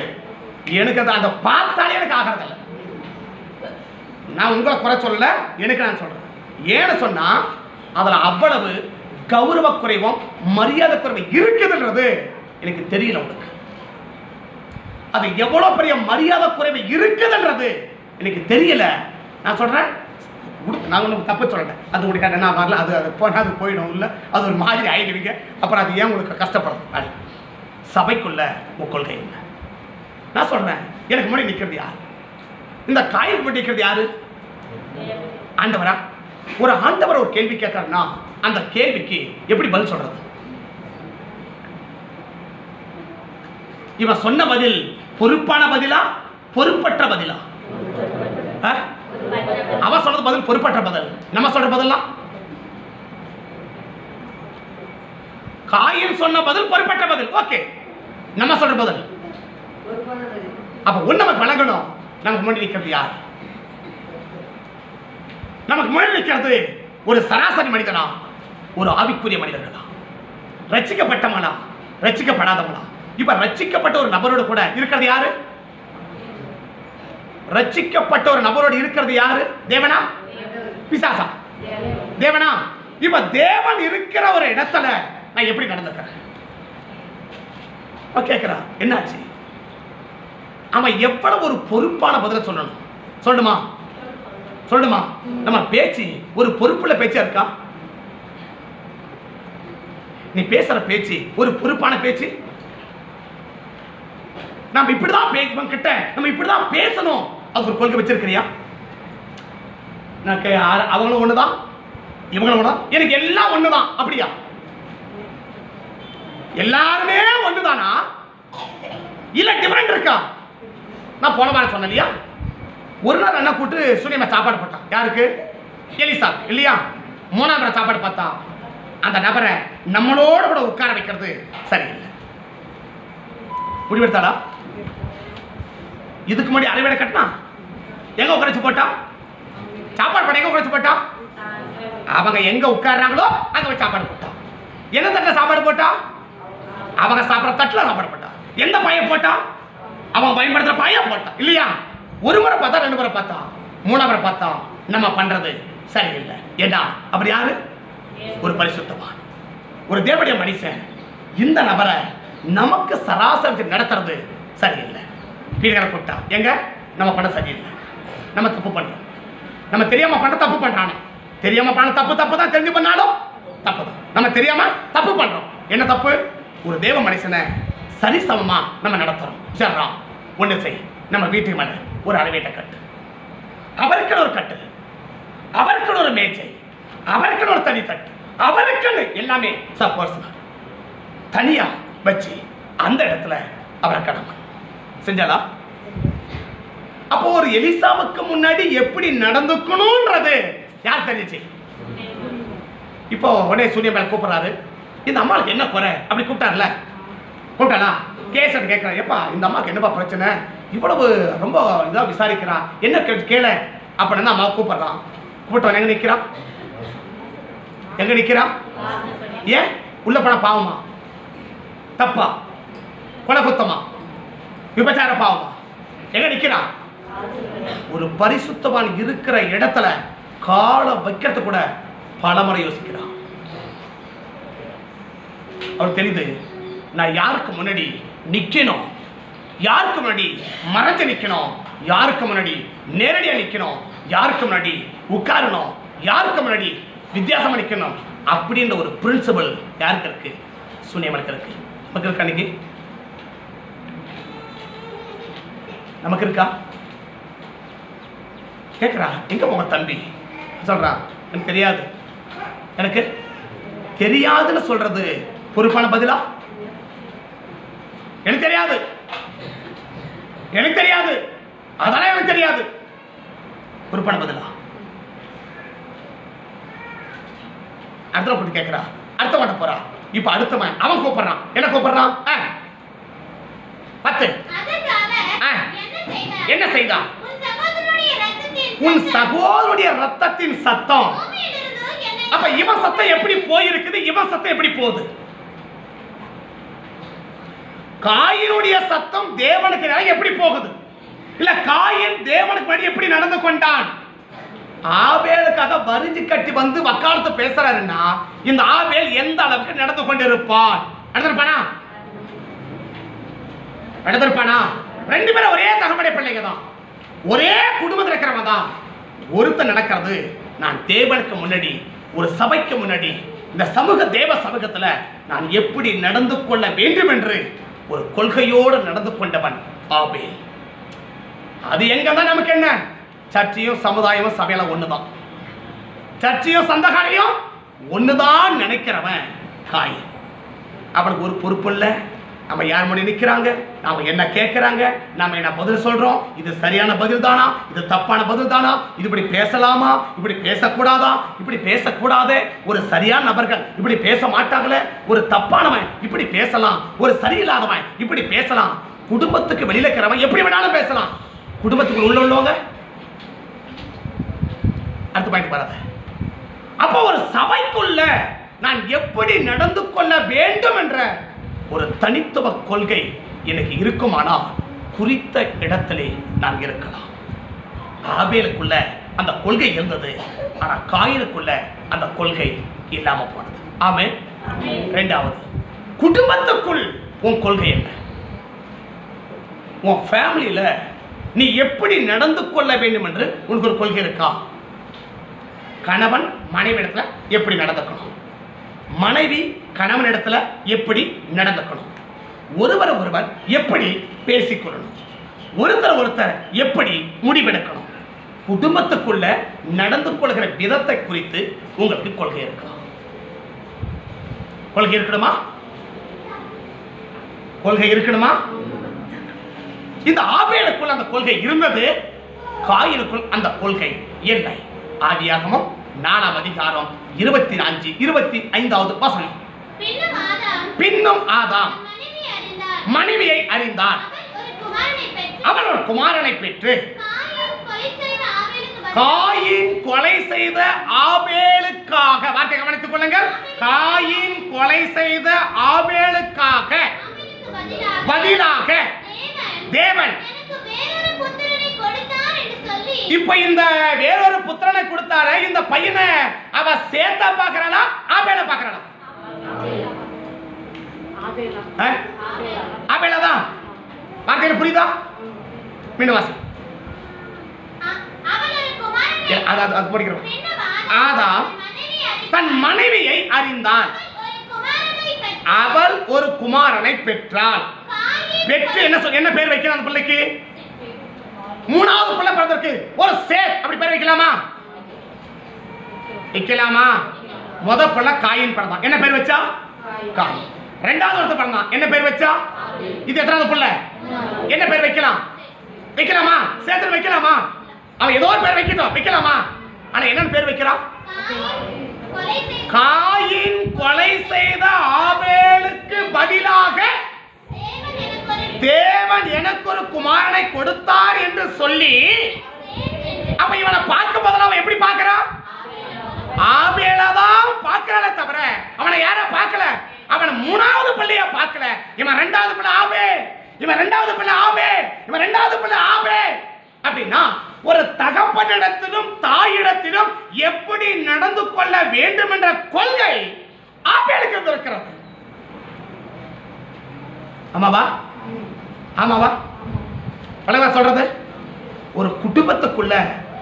எனக்கு அதை அந்த பார்த்தாலே எனக்கு ஆகிறதில்ல நான் உங்களை குறை சொல்லல எனக்கு நான் சொல்றேன். ஏன்னு சொன்னா அதில் அவ்வளவு கௌரவ குறைவும் மரியாதை குறைவும் இருக்குதுன்றது எனக்கு தெரியல உனக்கு. அது எவ்வளோ பெரிய மரியாதை குறைவு இருக்குதுன்றது எனக்கு தெரியல. நான் சொல்றேன் நான் உனக்கு தப்பு சொல்றேன் அது உங்களுக்கு நான் வரல. அது அது போனால் அது போயிடும். இல்லை அது ஒரு மாதிரி ஆகிடுவீங்க அப்புறம் அது ஏன் உங்களுக்கு கஷ்டப்படும் அது சபைக்குள்ள உன் கொள்கை என்ன? நான் சொல்றேன் எனக்கு முன்னாடி நிற்கிறது யார்? இந்த காயில் முன்னாடி நிற்கிறது யாரு? ஆண்டவரா? ஒரு ஆண்டவர் ஒரு கேள்வி கேட்கறனா அந்த கேள்விக்கு எப்படி பதில் சொல்றது? இவன் சொன்ன பதில் பொறுப்பான பதிலா? பொறுப்பற்ற பதிலா? அவ சொல்றது பதில் பொறுப்பற்ற பதில். நம்ம சொல்ற பதிலாம் காயின் சொன்ன பதில் பொறுப்பற்ற பதில். ஓகே. நம்ம சொல்ற பதில். அப்ப ஒண்ணு நமக்கு வழங்கணும் நமக்கு முன்னாடி நிற்கிறது யார்? நமக்கு முன்னாடி நிற்கிறது ஒரு சராசரி மனிதனா? ஒரு ஆவிக்குரிய மனிதர்களா? ரச்சிக்கப்பட்டவனா ரச்சிக்கப்படாதவனா இப்ப ரச்சிக்கப்பட்ட ஒரு நபரோடு கூட இருக்கிறது யாரு? ரட்சிக்கப்பட்ட ஒரு நபரோடு இருக்கிறது யாரு? தேவனா? பிசாசா. தேவனா? இப்ப தேவன் இருக்கிற ஒரு இடத்துல நான் எப்படி நடந்துக்கிறேன்? கேட்கிறா என்னாச்சு? அவன் எவ்வளவு ஒரு பொறுப்பான பதில சொல்லணும். சொல்லணுமா? சொல்லணுமா? நம்ம பேச்சு ஒரு பொறுப்புள்ள பேச்சா இருக்கா? நீ பேசுற பேச்சு ஒரு பொறுப்பான பேச்சு? நம்ம இப்படிதான் பே கிட்ட நம்ம இப்படிதான் பேசணும். அதுக்கு ஒரு கொள்கை வச்சிருக்கிறியா? நான் யார் அவங்களும் ஒண்ணுதான் இவங்களும் ஒண்ணுதான். எனக்கு எல்லாம் ஒண்ணுதான் அப்படியா? எல்லாருமே ஒண்ணுதானா? இல்ல டிஃபரெண்ட் இருக்கா? நான் போன வாரம் சொன்னேன் இல்லையா ஒரு நாள் என்ன கூப்பிட்டு சூரியமா சாப்பாடு போட்டான். யாருக்கு? எலிசா இல்லையா? மூணாம் நாள் சாப்பாடு பார்த்தா அந்த நபரை நம்மளோட கூட உட்கார வைக்கிறது சரியில்லை. முடிவெடுத்தாடா இதுக்கு முன்னாடி அரைவேடை கட்டினா? எங்க உட்காரச்சு போட்டா? சாப்பாடு பண்ண எங்க உட்காரச்சு போட்டா? அவங்க எங்க உட்காடுறாங்களோ அங்க போய் சாப்பாடு போட்டா. என்ன தட்டுல சாப்பாடு போட்டா? அவங்க சாப்பிட்ற தட்டுல சாப்பாடு போட்டா. எந்த பையன் போட்டா? அவன் பயன்படுத்துற பையன் போட்டான் இல்லையா? ஒரு முறை பார்த்தா ரெண்டு முறை பார்த்தா. மூணு முறை பார்த்தா நம்ம பண்றது சரியில்லை. ஏடா அப்படி யாரு? ஒரு பரிசுத்தவான். ஒரு தேவடைய மனுஷன். இந்த நபரை நமக்கு சராசரி நடத்துறது சரியில்லை. வீடுகளை கூப்பிட்டா எங்க? நம்ம பணம் சரியில்லை நம்ம தப்பு பண்ணுறோம் நம்ம தெரியாம பண்ண தப்பு பண்றானே. தெரியாம பண்ண தப்பு தப்பு தான் தெரிஞ்சு பண்ணாலும் தப்பு தான் நம்ம தெரியாம தப்பு பண்றோம். என்ன தப்பு? ஒரு தேவ மனுஷனை சரிசமமா நம்ம நடத்துறோம். சரிறோம் ஒன்று செய். நம்ம வீட்டுக்கு மேலே ஒரு அளவீட்டை கட்டு. அவருக்குன்னு ஒரு கட்டு. அவருக்குன்னு ஒரு மேஜை. அவருக்குன்னு ஒரு தனி தட்டு. அவருக்குன்னு எல்லாமே பர்சனல் தனியாக வச்சு அந்த இடத்துல அவரை கடமை. செஞ்சாலா அப்போ ஒரு எலிசாவுக்கு முன்னாடி எப்படி நடந்துக்கணும்ன்றது யார் தெரிஞ்சுச்சு? இப்போ உடனே சூரிய மேல கூப்பிடுறாரு. இந்த அம்மாவுக்கு என்ன குறை? அப்படி கூப்பிட்டார்ல கூப்பிட்டாளா கேசன் கேட்குறேன் எப்பா இந்த அம்மாவுக்கு என்னப்பா பிரச்சனை? இவ்வளவு ரொம்ப இதாக விசாரிக்கிறா. என்ன கே கேள. அப்படின்னு அம்மா கூப்பிடுறான். கூப்பிட்டவன் எங்க நிற்கிறான் எங்க நிற்கிறான் ஏன்? உள்ள போன பாவமா? தப்பா? கொலை குத்தமா? விபச்சார பாவம் எங்க நிற்கிறான் ஒரு பரிசுத்தவான் இருக்கிற இடத்துல காலை வைக்கிறது கூட பலமுறை யோசிக்கிறான் அவர் தெரியுது நான் யாருக்கு முன்னாடி நிற்கணும் யாருக்கு முன்னாடி மறைஞ்சு நிக்கணும் யாருக்கு முன்னாடி நேரடியா நிக்கணும் யாருக்கு முன்னாடி உட்காரணும் யாருக்கு முன்னாடி வித்தியாசமா நிற்கணும் அப்படின்ற ஒரு பிரின்சிபல் யாருக்கு இருக்கு? சூன்யமனுக்கு இருக்கு. நமக்கு அன்னைக்கு நமக்கு இருக்கா கேட்குறா எங்க போங்க தம்பி? சொல்றா. எனக்கு தெரியாது. எனக்கு தெரியாதுன்னு சொல்றது பொறுப்பான பதிலா? எனக்கு தெரியாது. எனக்கு தெரியாது. அதெல்லாம் எனக்கு தெரியாது. பொறுப்பான பதிலா? அடுத்த போட்டு கேட்கறா அடுத்த மாட்ட போறா. இப்ப அடுத்தவன் அவன் கூப்பிடுறான். என்ன கூப்பிடுறான்? பத்து. என்ன செய்தான் உன் சகோதரனுடைய ரத்தத்தின் சத்தம். அப்ப இவன் சத்தம் எப்படி போயிருக்குது? இவன் சத்தம் எப்படி போகுது? காயினுடைய சத்தம் தேவனுக்கு எப்படி போகுது? இல்ல காயின் தேவனுக்கு முன்னாடி எப்படி நடந்து கொண்டான்? ஆபேலுக்காக வரிஞ்சு கட்டி வந்து வக்காலத்து பேசுறாருன்னா இந்த ஆபேல் எந்த அளவுக்கு நடந்து கொண்டிருப்பான்? நடந்திருப்பானா? நடந்திருப்பானா ரெண்டு பேரும் ஒரே தகவடைய பிள்ளைங்க தான் ஒரே குடும்பத்தில் இருக்கிறவன் தான் ஒருத்தன் நடக்கிறது நான் தேவனுக்கு முன்னாடி ஒரு சபைக்கு முன்னாடி இந்த சமூக தேவ சமூகத்தில் நான் எப்படி நடந்து கொள்ள வேண்டும் என்று ஒரு கொள்கையோடு நடந்து கொண்டவன் ஆபே அது எங்க தான் நமக்கு என்ன? சர்ச்சையும் சமுதாயமும் சபையில ஒண்ணுதான். சர்ச்சையும் சந்தகாலையும் ஒண்ணுதான் நினைக்கிறவன் காய். அவனுக்கு ஒரு பொறுப்பு இல்லை நம்ம யார் முடி நிற்கிறாங்க நாம் என்ன கேட்குறாங்க நாம் என்ன பதில் சொல்கிறோம் இது சரியான பதில் தானா இது தப்பான பதில் தானா இது இப்படி பேசலாமா? இப்படி பேசக்கூடாதா? இப்படி பேசக்கூடாதே? ஒரு சரியான நபர்கள் இப்படி பேச மாட்டாங்களே? ஒரு தப்பானவன் இப்படி பேசலாம். ஒரு சரியில்லாதவன் இப்படி பேசலாம். குடும்பத்துக்கு வெளியில் இருக்கிறவன் எப்படி வேணாலும் பேசலாம். குடும்பத்துக்கு உள்ள உள்ளவங்க? அடுத்த பாயிண்ட் வராத அப்போ ஒரு சபைக்குள்ள நான் எப்படி நடந்து கொள்ள வேண்டும் என்ற ஒரு தனித்துவ கொள்கை எனக்கு இருக்குமானால் குறித்த இடத்திலே நான் இருக்கலாம். ஆபேலுக்குள்ள அந்த கொள்கை இருந்தது ஆனால் காயினுக்குள்ள அந்த கொள்கை இல்லாம போனது. ஆமே ரெண்டாவது குடும்பத்துக்குள் உன் கொள்கை என்ன? உன் ஃபேமிலியில நீ எப்படி நடந்து கொள்ள வேண்டும் என்று உனக்கு ஒரு கொள்கை இருக்கா? கணவன் மனைவி இடத்துல எப்படி நடந்துக்கணும்? மனைவி கணவன் இடத்துல எப்படி நடந்துக்கணும்? ஒருவர் ஒருவர் எப்படி பேசிக்கொள்ளணும்? ஒருத்தர் ஒருத்தர் எப்படி முடிவெடுக்கணும்? குடும்பத்துக்குள்ள நடந்து கொள்கிற விதத்தை குறித்து உங்களுக்கு கொள்கை இருக்கலாம் கொள்கை இருக்கணுமா? கொள்கை இருக்கணுமா? இந்த ஆபேலுக்குள் அந்த கொள்கை இருந்தது காயிலுக்குள் அந்த கொள்கை இல்லை. ஆதியாகமும் நாலாம் அதிகாரம் இருபத்தி அஞ்சு இருபத்தி ஐந்தாவது வசனம். பின்னும் ஆதாம். அறிந்தார். மனைவியை அறிந்தான் அவன் ஒரு குமாரனை பெற்று காயின் கொலை செய்த ஆபேலுக்கு பதிலாக காயின் கொலை செய்த ஆபேலுக்காக வார்த்தை கவனித்துக் கொள்ளுங்கள். காயின் கொலை செய்த ஆபேலுக்காக ஆபேலுக்கு பதிலாக பதிலாக தேவன் இப்ப இந்த வேறொரு புத்திரனை கொடுத்தாரு. இந்த பையனை அவ சேத்தா பாக்குறாளா ஆபேல பாக்குறாளா ஆபேல தான் வார்த்தையில புரியுதா? மீண்டும் வாசி அ- அவன் ஒரு குமாரனை ஏ, அது படிக்கிறோம் ஆதாம் தன் மனைவி தன் மனைவியை. அறிந்தான். அவள் ஒரு குமாரனை பெற்றாள். பெற்று என்ன சொல் என்ன பேர் வைக்கணும் அந்த பிள்ளைக்கு? மூணாவது பிள்ளை பிறந்திருக்கு. ஒரு சேத் அப்படி பேர் வைக்கலாமா? வைக்கலாமா? முத பிள்ளை காயின் பிறந்தான் என்ன பேர் வச்சா? காயின். ரெண்டாவது ஒருத்தர் பிறந்தான் என்ன பேர் வச்சா? இது எத்தனாவது பிள்ளை? என்ன பேர் வைக்கலாம்? வைக்கலாமா? சேத்துல வைக்கலாமா? அவன் ஏதோ ஒரு பேர் வைக்கட்டும். வைக்கலாமா? ஆனா என்னன்னு பேர் வைக்கிறான் காயின் கொலை செய்த ஆவேலுக்கு பதிலாக தேவன் எனக்கு ஒரு குமாரனை கொடுத்தார் என்று சொல்லி அப்ப இவனை பார்க்கும் போதெல்லாம் அவன் எப்படி பார்க்கறான்? ஆபேலதான் பார்க்கறானே தவிர அவனை யார பார்க்கல? அவன் மூணாவது பிள்ளைய பார்க்கல. இவன் ரெண்டாவது பிள்ளை ஆபே. இவன் ரெண்டாவது பிள்ளை ஆபே. இவன் ரெண்டாவது பிள்ளை ஆபே. அப்படின்னா ஒரு தகப்பனிடத்திலும் தாயிடத்திலும் எப்படி நடந்து கொள்ள வேண்டும் என்ற கொள்கை ஆபேலுக்கு இருக்கிறது ஆமாவா ஆமாவா? வணக்கம் சொல்றது? ஒரு குடும்பத்துக்குள்ள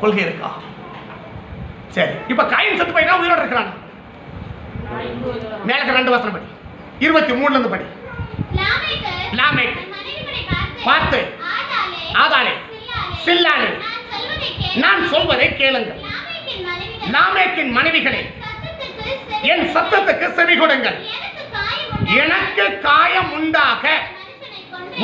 கொள்கை இருக்கா? சரி இப்ப காயின் செத்து போயிட்டா உயிரோட இருக்கிறான்? மேலக்கு ரெண்டு வசனம் படி. இருபத்தி மூணுல இருந்து படி. லாமேக்கு. பார்த்து. பார்த்து ஆதாளே. சில்லாளே. நான் சொல்வதை கேளுங்கள். லாமேக்கின் மனைவிகளே என் சத்தத்துக்கு செவி கொடுங்கள் எனக்கு காயம் உண்டாக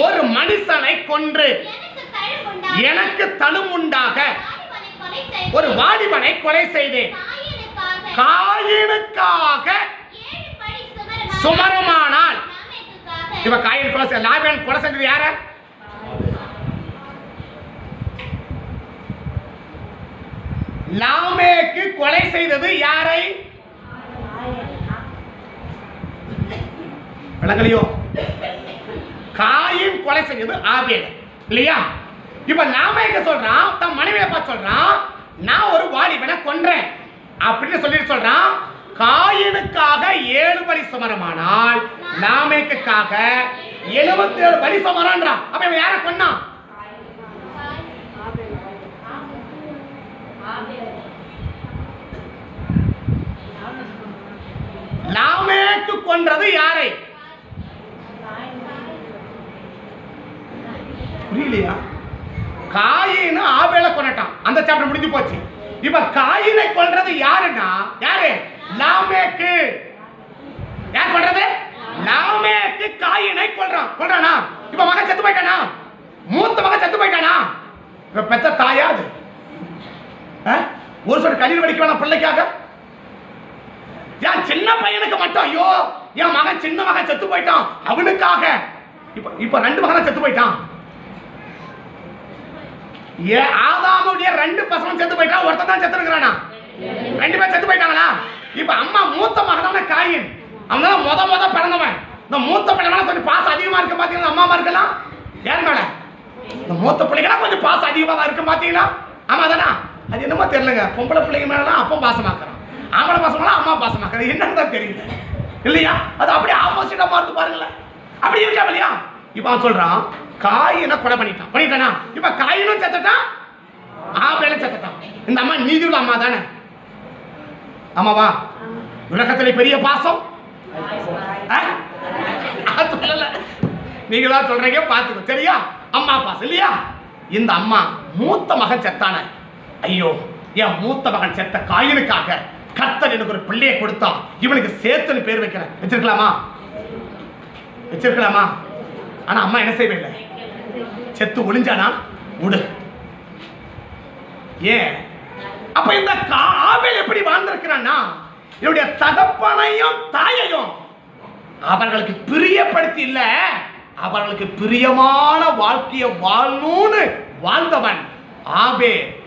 ஒரு மனுஷனை கொன்று எனக்கு தழும் உண்டாக எனக்கு தழும் உண்டாக வாலிபனை கொலை செய்து ஒரு வாலிபனை கொலை செய்தேன். காயினுக்காக சுமரமானால் இவன் காயின் கொலை செய் லாபேன் கொலை செஞ்சது யார? லாமேக்கு கொலை செய்தது யாரை? விளங்கலையோ? காயின் கொலை செஞ்சது ஆபேல். இல்லையா? இப்ப எங்க சொல்றான்? தன் மனைவியை பார்த்து சொல்றான் நான் ஒரு வாலிபனை கொன்றேன். அப்படின்னு சொல்லிட்டு சொல்றான் காயினுக்காக ஏழு பலி சுமரமானால் லாமேக்குக்காக எழுபத்தி ஏழு பலி சுமரான்றான். அப்ப இவன் யாரை கொன்னான் நாமேக்கு கொன்றது யாரை? புரியலையா? காயின்னு ஆவேல கொன்னட்டான். அந்த சாப்டர் முடிஞ்சு போச்சு. இப்ப காயினை கொல்றது யாருன்னா யாரு? லாமேக்கு. யார் கொல்றது? லாமேக்கு காயினை கொல்றான். கொல்றானா? இப்ப மகன் செத்து போயிட்டானா? மூத்த மகன் செத்து போயிட்டானா? இப்ப பெத்த தாயா அது? ஆ? ஒரு சொல் கண்ணீர் வடிக்க வேணாம் பிள்ளைக்காக. என் சின்ன பையனுக்கு மட்டும் ஐயோ என் மகன் சின்ன மகன் செத்து போயிட்டான். அவனுக்காக. இப்ப இப்ப ரெண்டு மகனை செத்து போயிட்டான். ஏ ஆதாமுடைய ரெண்டு பசங்க செத்து போயிட்டா ஒருத்தன் தான் செத்து இருக்கிறானா ரெண்டு பேர் செத்து போயிட்டாங்களா? இப்ப அம்மா மூத்த மகனான காயின். அவன் தான் முத முத பிறந்தவன். இந்த மூத்த பிள்ளைங்களா கொஞ்சம் பாசம் அதிகமா இருக்க பாத்தீங்கன்னா அம்மா இருக்கலாம் யார் மேல? இந்த மூத்த பிள்ளைங்களா கொஞ்சம் பாசம் அதிகமா தான் இருக்கு பாத்தீங்களா? ஆமா தானா? அது என்னமோ தெரியலங்க. பொம்பளை பிள்ளைங்க மேலாம் அப்பா பாசமாக்குறான். ஆம்பளை பாசமெல்லாம் அம்மா பாசமாக்குறது என்னன்னு தான் தெரியல இல்லையா? அது அப்படியே ஆப்போசிட்டா மாத்து பாருங்களேன். அப்படி இருக்கா இல்லையா? இப்போ சொல்றான் காயினை கொலை பண்ணிட்டான். பண்ணிட்டானா? இப்போ காயினும் செத்துட்டான் ஆபேலும் செத்துட்டான். இந்த அம்மா நீதி உள்ள அம்மா தானே? ஆமாவா உலகத்துல பெரிய பாசம்? சொல்லல. நீங்க தான் சொல்றீங்க பாத்துக்கோ சரியா? அம்மா பாசம் இல்லையா? இந்த அம்மா மூத்த மகன் செத்தான. ஐயோ என் மூத்த மகன் செத்த காயினுக்காக கர்த்தர் எனக்கு ஒரு பிள்ளையை கொடுத்தான். இவனுக்கு சேர்த்துன்னு பேர் வைக்கிறேன். வச்சிருக்கலாமா? வச்சிருக்கலாமா? ஆனா அம்மா என்ன செய்வே இல்லை? செத்து ஒளிஞ்சானா? விடு. ஏன்? அப்ப இந்த கா- எப்படி வாழ்ந்திருக்கிறான்னா என்னுடைய தகப்பனையும் தாயையும் அவர்களுக்கு பிரியப்படுத்தி இல்ல அவர்களுக்கு பிரியமான வாழ்க்கையை வாழணும்னு வாழ்ந்தவன் ஆபே.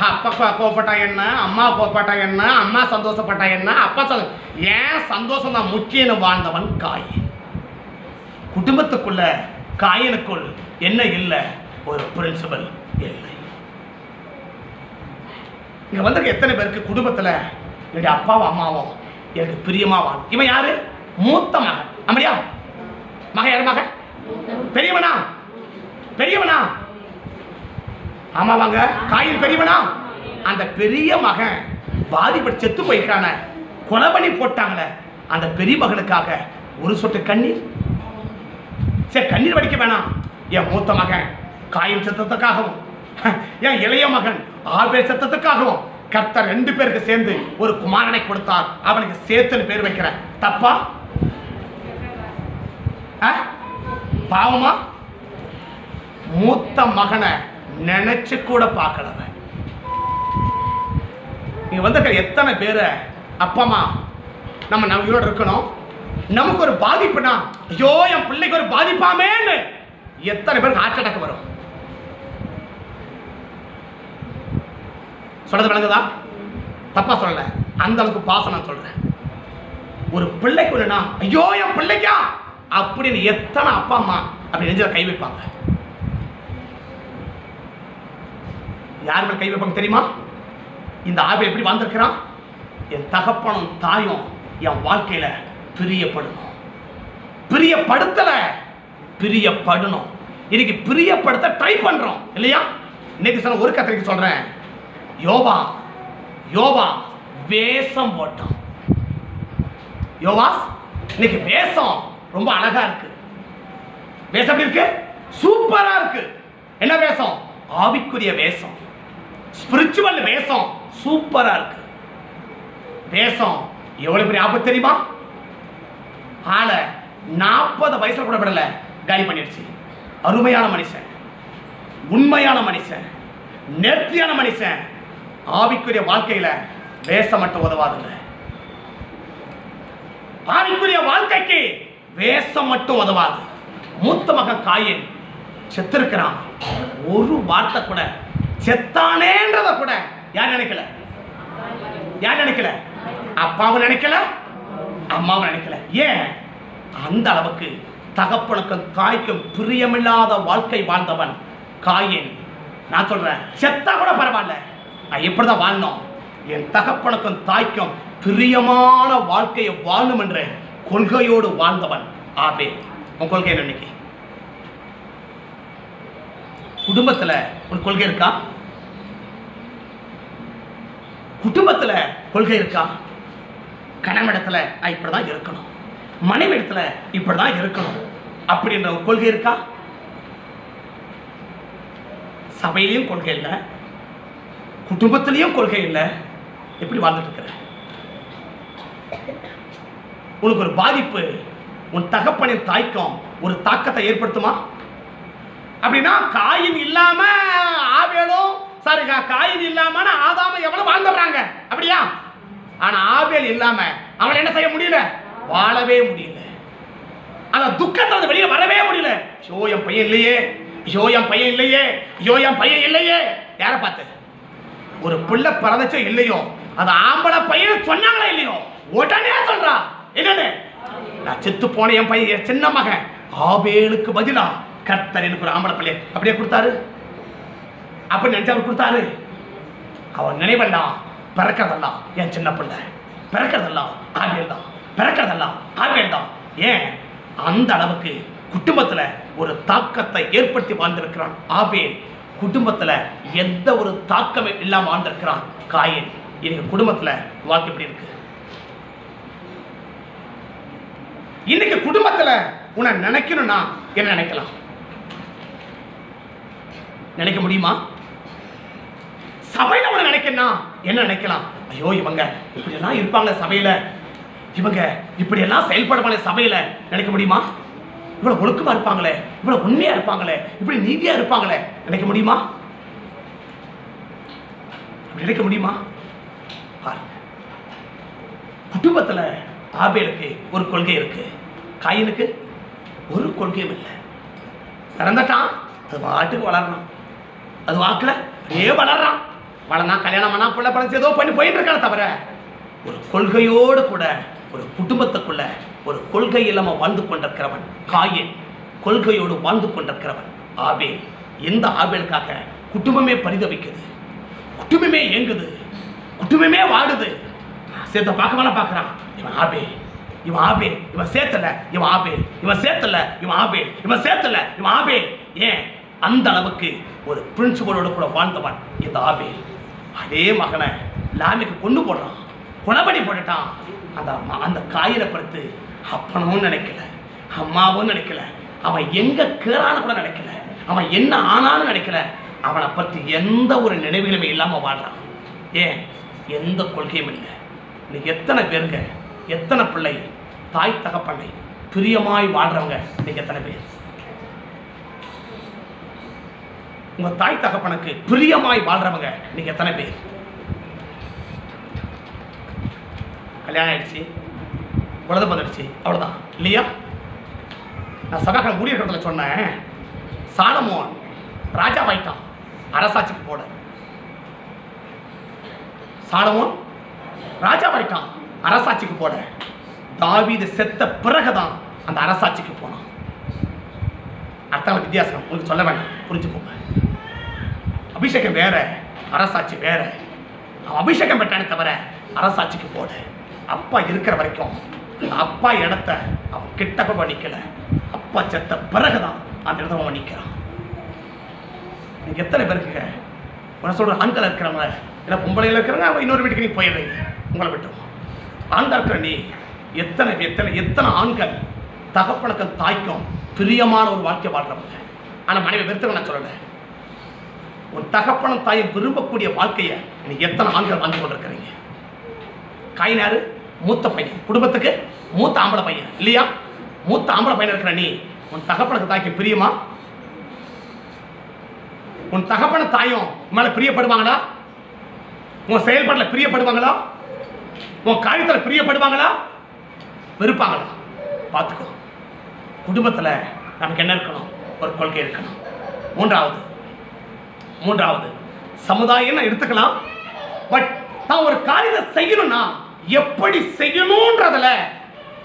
அப்பா கோ- என்ன? அம்மா கோவப்பட்டா என்ன? அம்மா சந்தோஷப்பட்டா என்ன? அப்பா ஏன் சந்தோஷம் தான் முக்கியன்னு வாழ்ந்தவன் காய். குடும்பத்துக்குள்ள காயனுக்குள் என்ன இல்லை? ஒரு பிரின்சிபல் இல்லை. இங்க வந்திருக்க எத்தனை பேருக்கு குடும்பத்துல என்னுடைய அப்பாவும் அம்மாவும் எனக்கு பிரியமா வாழ் இவன் யாரு? மூத்த மகன். அப்படியா மகன் யாரு மகன்? பெரியவனா? பெரியவனா? ஆமாவாங்க. காயில் பெரியவனா? அந்த பெரிய மகன் பாதிப்பட்டு செத்து போயிருக்கான கொலை பண்ணி போட்டாங்களே. அந்த பெரிய மகனுக்காக ஒரு சொட்டு கண்ணீர் சரி கண்ணீர் வடிக்க வேணாம். என் மூத்த மகன் காயம் சத்தத்துக்காகவும் என் இளைய மகன் ஆபேல் சத்தத்துக்காகவும் கர்த்தர் ரெண்டு பேருக்கு சேர்ந்து ஒரு குமாரனை கொடுத்தார். அவனுக்கு சேத்துன்னு பேர் வைக்கிறேன். தப்பா? ஆ? பாவமா? மூத்த மகனை நினைச்சு கூட பார்க்கலவன். இங்க எத்தனை பேரை அப்பமா நம்ம நம்ம இருக்கணும். நமக்கு ஒரு பாதிப்புனா ஐயோ என் பிள்ளைக்கு ஒரு பாதிப்பாமேன்னு எத்தனை பேருக்கு ஹார்ட் அட்டாக் வரும். சொல்றது விளங்குதா? தப்பா சொல்லல. அந்த அளவுக்கு பாசம் நான் சொல்றேன். ஒரு பிள்ளைக்கு ஒண்ணுனா ஐயோ என் பிள்ளைக்கா! அப்படின்னு எத்தனை அப்பா அம்மா அப்படி நெஞ்ச கை வைப்பாங்க. யார் மேல கை வைப்பாங்க தெரியுமா? இந்த ஆபை எப்படி வந்திருக்கிறான் என் தகப்பனும் தாயும் என் வாழ்க்கையில பிரியப்படணும் பிரியப்படுத்தல பிரியப்படணும். இன்னைக்கு பிரியப்படுத்த ட்ரை பண்றோம் இல்லையா? இன்னைக்கு சொன்ன ஒரு கத்திரிக்கு சொல்றேன். யோபா யோபா வேஷம் போட்டான். யோவாஸ் இன்னைக்கு வேஷம் ரொம்ப அழகா இருக்கு. வேஷம் எப்படி இருக்கு? சூப்பரா இருக்கு. என்ன வேஷம்? ஆவிக்குரிய வேஷம். ஸ்பிரிச்சுவல் வேஷம். சூப்பரா இருக்கு. வேஷம் எவ்வளவு பெரிய ஆபத்து தெரியுமா? ஆளை நாற்பது வயசுல கூட விடல. காலி பண்ணிடுச்சு. அருமையான மனுஷன். உண்மையான மனுஷன். நேர்த்தியான மனுஷன். ஆவிக்குரிய வாழ்க்கையில வேஷம் மட்டும் உதவாதுங்க. ஆவிக்குரிய வாழ்க்கைக்கு வேஷம் மட்டும் உதவாது. மூத்த மகன் காயின் செத்திருக்கிறான். ஒரு வார்த்தை கூட செத்தானேன்றத கூட யார் நினைக்கல? யார் நினைக்கல? அப்பாவும் நினைக்கல. அம்மாவை நினைக்கல. ஏன்? அந்த அளவுக்கு தகப்பனுக்கும் தாய்க்கும் பிரியமில்லாத வாழ்க்கை வாழ்ந்தவன் காயின். நான் சொல்றேன் செத்தா கூட பரவாயில்ல. நான் எப்படிதான் வாழ்ந்தோம் என் தகப்பனுக்கும் தாய்க்கும் பிரியமான வாழ்க்கையை வாழணும் என்ற கொள்கையோடு வாழ்ந்தவன் ஆபே. உன் கொள்கை என்ன இன்னைக்கு? குடும்பத்தில் உன் கொள்கை இருக்கா? குடும்பத்தில் கொள்கை இருக்கா? கணவனிடத்துல நான் இப்படிதான் இருக்கணும். மனைவி இடத்துல இப்படிதான் இருக்கணும். அப்படின்ற ஒரு கொள்கை இருக்கா? சபையிலையும் கொள்கை இல்லை. குடும்பத்திலையும் கொள்கை இல்லை. எப்படி வாழ்ந்துட்டு இருக்கிற? உனக்கு ஒரு பாதிப்பு உன் தகப்பனின் தாய்க்கம் ஒரு தாக்கத்தை ஏற்படுத்துமா? அப்படின்னா காயின் இல்லாம ஆவேலும் சாரி காயின் இல்லாம ஆதாம எவ்வளவு வாழ்ந்துடுறாங்க? அப்படியா? ஆனா ஆபேல் இல்லாம அவன் என்ன செய்ய முடியல? வாழவே முடியல. அந்த துக்கத்தை வந்து வெளியே வரவே முடியல. ஐயோ என் பையன் இல்லையே. ஐயோ என் பையன் இல்லையே. ஐயோ என் பையன் இல்லையே. யாரை பார்த்து? ஒரு பிள்ளை பிறந்துச்சோ இல்லையோ? அது ஆம்பளை பையன் சொன்னாங்களா இல்லையோ? உடனே சொல்றா. என்னன்னு? நான் செத்து போன என் பையன் சின்ன மகன். ஆபேலுக்கு பதிலா கர்த்தர் எனக்கு ஒரு ஆம்பளை பிள்ளை அப்படியே கொடுத்தாரு. அப்படி நினைச்சு அவர் கொடுத்தாரு. அவன் நினைவல்லாம் பிறக்கிறதெல்லாம் என் சின்ன பிள்ளை. பிறக்கிறதெல்லாம் ஆவியல் தான். பிறக்கிறதெல்லாம் ஆவியல் தான். ஏன்? அந்த அளவுக்கு குடும்பத்துல ஒரு தாக்கத்தை ஏற்படுத்தி வாழ்ந்திருக்கிறான் ஆபேல் குடும்பத்துல எந்த ஒரு தாக்கமே இல்லாமல் வாழ்ந்திருக்கிறான் காயன். இன்னைக்கு குடும்பத்துல வாழ்க்கை எப்படி இருக்கு? இன்னைக்கு குடும்பத்துல உன்னை நினைக்கணும்னா என்ன நினைக்கலாம்? நினைக்க முடியுமா? சபையில் உன்னை நினைக்கணும் என்ன நினைக்கலாம்? ஐயோ இவங்க இப்படி எல்லாம் இருப்பாங்க சபையில. இவங்க இப்படி எல்லாம் செயல்படுவாங்க சபையில. நினைக்க முடியுமா? இவ்வளவு ஒழுக்கமா இருப்பாங்களே. இவ்வளவு உண்மையா இருப்பாங்களே. இப்படி நீதியா இருப்பாங்களே. நினைக்க முடியுமா? அப்படி நினைக்க முடியுமா? பாருங்க. குடும்பத்துல ஆபேலுக்கு ஒரு கொள்கை இருக்கு. காயினுக்கு ஒரு கொள்கையும் இல்லை. பிறந்தட்டான் அது வாட்டுக்கு வளர்றான். அது வாக்குல அப்படியே வளர்றான். வளர்ந்தா கல்யாணம் பண்ணா பிள்ளை பழச்சு ஏதோ பண்ணி போயிட்டு இருக்கான தவிர ஒரு கொள்கையோடு கூட ஒரு குடும்பத்துக்குள்ள ஒரு கொள்கை இல்லாம வாழ்ந்து கொண்டிருக்கிறவன் காயின். கொள்கையோடு வாழ்ந்து கொண்டிருக்கிறவன் ஆபேல். எந்த ஆபேலுக்காக? குடும்பமே பரிதவிக்குது. குடும்பமே ஏங்குது. குடும்பமே வாடுது. சேர்த்த பார்க்க வேணா பார்க்கறான். இவன் ஆபேல். இவன் ஆபேல். இவன் சேர்த்தல இவன் ஆபேல். இவன் சேர்த்தல இவன் ஆபேல். இவன் சேர்த்தல இவன் ஆபேல். ஏன்? அந்த அளவுக்கு ஒரு பிரின்சிபலோடு கூட வாழ்ந்தவன் இந்த ஆபேல். அதே மகனை லாமிக்கு கொண்டு போடுறான். குணபடி போட்டுட்டான். அந்த அம்மா அந்த காயில படுத்து அப்பனவும் நினைக்கல அம்மாவும் நினைக்கல அவன் எங்க கேறான்னு கூட நினைக்கல அவன் என்ன ஆனான்னு நினைக்கல. அவனை பற்றி எந்த ஒரு நினைவுகளுமே இல்லாமல் வாழ்றான். ஏன்? எந்த கொள்கையும் இல்லை. இன்னைக்கு எத்தனை பேருங்க எத்தனை பிள்ளை தாய் தகப்பனை பிரியமாய் வாழ்கிறவங்க இன்னைக்கு எத்தனை பேர்? உங்க தாய் தகப்பனுக்கு பிரியமாய் வாழ்றவங்க நீங்க எத்தனை பேர்? கல்யாணம் ஆயிடுச்சு குழந்தை வந்துடுச்சு அவ்வளவுதான். இல்லையா? நான் சகாக்களை முடியிருக்கிறதுல சொன்னேன் சாலமோன் ராஜாவாயிட்டான் அரசாட்சிக்கு போட. சாலமோன் ராஜாவாயிட்டான் அரசாட்சிக்கு போட. தாவீது செத்த பிறகுதான் அந்த அரசாட்சிக்கு போனான். அர்த்தங்கள் வித்தியாசம் உங்களுக்கு சொல்ல வேண்டாம் புரிஞ்சு போங்க அபிஷேகம் வேற அரசாட்சி வேற. அவன் அபிஷேகம் பெற்றானே தவிர அரசாட்சிக்கு போட. அப்பா இருக்கிற வரைக்கும் அப்பா இடத்த அவன் கிட்ட பண்ணிக்கல நிக்கல. அப்பா செத்த பிறகுதான் அந்த இடத்த அவன் நிற்கிறான் நீங்க எத்தனை பேருக்குங்க உன சொல்ற ஆண்கள் இருக்கிறவங்க இல்லை பொம்பளையில் இருக்கிறவங்க அவங்க இன்னொரு வீட்டுக்கு நீ போயிடுறீங்க. உங்களை விட்டு ஆண்கள் இருக்கிற நீ எத்தனை எத்தனை எத்தனை ஆண்கள் தகப்பனுக்கும் தாய்க்கும் பிரியமான ஒரு வாழ்க்கை வாழ்றவங்க. ஆனால் மனைவி வெறுத்தவங்க நான் சொல்லலை. உன் தகப்பனும் தாயும் விரும்பக்கூடிய வாழ்க்கையை நீ எத்தனை ஆண்கள் வாழ்ந்து கொண்டிருக்கிறீங்க? காயினாரு மூத்த பையன். குடும்பத்துக்கு மூத்த ஆம்பளை பையன். இல்லையா? மூத்த ஆம்பளை பையன் இருக்கிற நீ உன் தகப்பனுக்கு தாய்க்கு பிரியமா? உன் தகப்பன தாயும் உன் மேல பிரியப்படுவாங்களா? உன் செயல்பாட்டில் பிரியப்படுவாங்களா? உன் காரியத்தில் பிரியப்படுவாங்களா? வெறுப்பாங்களா? பார்த்துக்கோ. குடும்பத்தில் நமக்கு என்ன இருக்கணும்? ஒரு கொள்கை இருக்கணும். மூன்றாவது மூன்றாவது. சமுதாயம் எடுத்துக்கலாம்? பட் தான் ஒரு காரியத்தை செய்யணும்னா எப்படி செய்யணும்ன்றதுல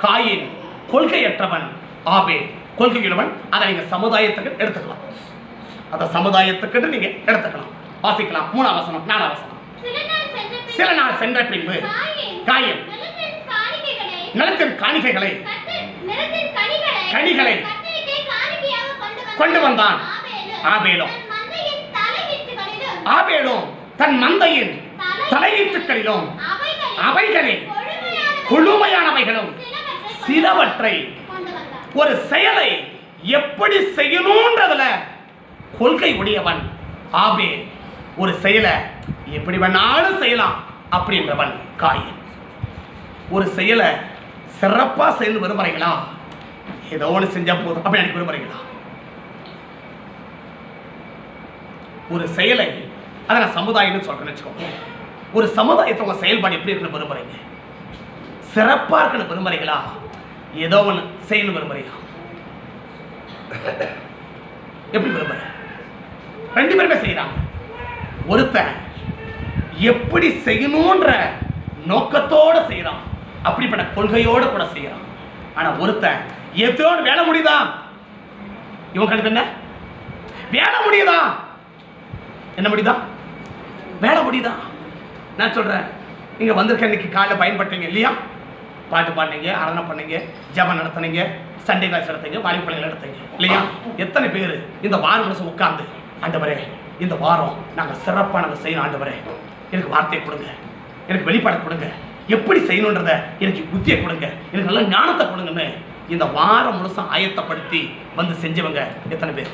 காயின் கொள்கையற்றவன் ஆபே. கொள்கையுள்ளவன் அதை நீங்க சமுதாயத்துக்கு எடுத்துக்கலாம். அதை சமுதாயத்துக்கு நீங்க எடுத்துக்கலாம். வாசிக்கலாம். மூணாம் வசனம் நாலாம் வசனம். சில நாள் சென்ற பின்பு காயின் நிலத்தின் காணிக்கைகளை நிலத்தின் கனிகளை கொண்டு வந்தான். ஆபேலும் ஆபேலும். தன் மந்தையின் தலையீட்டுகளிலும் ஆபேலும் தன் மந்தையின் தலையீட்டுக்களிலும் அவைகளில் அவைகளில் கொழுமையான கொழுமையானவைகளும் சிலவற்றை ஒரு செயலை எப்படி செய்யணுன்றதுல கொள்கை உடையவன் ஆபே ஒரு செயலை எப்படி வேணாலும் செய்யலாம் அப்படின்றவன் காயின் ஒரு செயலை சிறப்பா செய்யணும் விரும்புறீங்களா? ஏதோ ஒன்று செஞ்சா போதும் அப்படி எனக்கு விரும்புறீங்களா? ஒரு செயலை அதை நான் சமுதாயம்னு சொல்கிறேன்னு வச்சுக்கோங்க. ஒரு சமுதாயத்தை உங்கள் செயல்பாடு எப்படி இருக்குன்னு விரும்புகிறீங்க சிறப்பாக இருக்கணும் விரும்புகிறீங்களா ஏதோ ஒன்று செய்யணும் விரும்புகிறீங்க எப்படி விரும்புகிறேன் ரெண்டு பேருமே செய்கிறாங்க ஒருத்தன் எப்படி செய்யணுன்ற நோக்கத்தோட செய்யறான் அப்படிப்பட்ட கொள்கையோட கூட செய்யறான் ஆனா ஒருத்தன் எத்தோட வேலை முடியுதா? இவன் கணக்கு என்ன வேலை முடியுதா? என்ன முடியுதா வேலை முடியுதா நான் சொல்கிறேன் நீங்கள் வந்திருக்க இன்னைக்கு காலைல பயன்பட்டீங்க இல்லையா? பாட்டு பாடினீங்க அரணை பண்ணீங்க ஜபம் நடத்துனீங்க சண்டே கிளாஸ் நடத்தீங்க வாலிபலைகள் நடத்தீங்க இல்லையா? எத்தனை பேர் இந்த வாரம் முழுசும் உட்காந்து ஆண்டவரே இந்த வாரம் நாங்கள் சிறப்பானதை செய்யணும் ஆண்டவரே. எனக்கு வார்த்தையை கொடுங்க. எனக்கு வெளிப்பாடு கொடுங்க. எப்படி செய்யணுன்றத எனக்கு புத்தியை கொடுங்க. எனக்கு நல்ல ஞானத்தை கொடுங்கன்னு இந்த வாரம் முழுசும் ஆயத்தப்படுத்தி வந்து செஞ்சவங்க எத்தனை பேர்?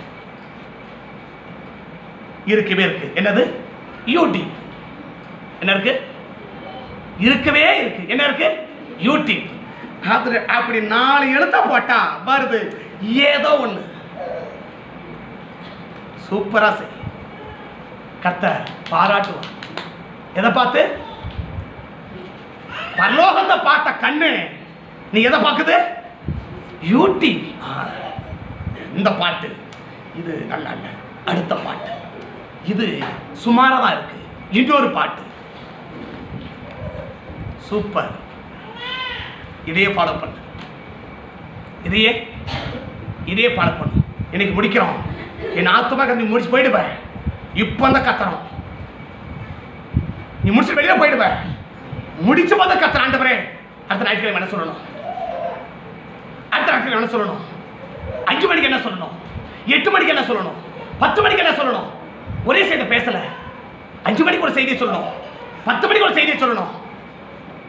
இருக்கவே இருக்கு. என்னது? யூடியூப் என்ன இருக்கு? இருக்கவே இருக்கு. என்ன இருக்கு? யூடியூப் அது அப்படி நாலு எழுத்த போட்டா வருது. ஏதோ ஒண்ணு. சூப்பரா செய். கத்த பாராட்டுவான் எதை பார்த்து? பரலோகத்தை பார்த்த கண்ணு. நீ எதை பார்க்குது? யூடியூப் இந்த பாட்டு. இது நல்லா இல்ல. அடுத்த பாட்டு. இது சுமாராக தான் இருக்கு. இன்னொரு பாட்டு. சூப்பர் இதையே ஃபாலோ பண்ணு. இதையே இதையே ஃபாலோ பண்ணு. இன்னைக்கு முடிக்கிறோம். என் ஆத்துமாக நீ முடிச்சு போயிடுவேன் இப்போ அந்த கத்தணும் நீ முடிச்சு வெளியில போயிடுவேன் முடிச்சு போது கத்துற ஆண்டவரே. அடுத்த ஞாயிற்றுக்கிழமை என்ன சொல்லணும்? அடுத்த ஞாயிற்றுக்கிழமை என்ன சொல்லணும்? அஞ்சு மணிக்கு என்ன சொல்லணும்? எட்டு மணிக்கு என்ன சொல்லணும்? பத்து மணிக்கு என்ன சொல்லணும்? ஒரே செய்தி பேசல. அஞ்சு மணிக்கு ஒரு செய்தியை சொல்லணும். பத்து மணிக்கு ஒரு செய்தியை சொல்லணும்.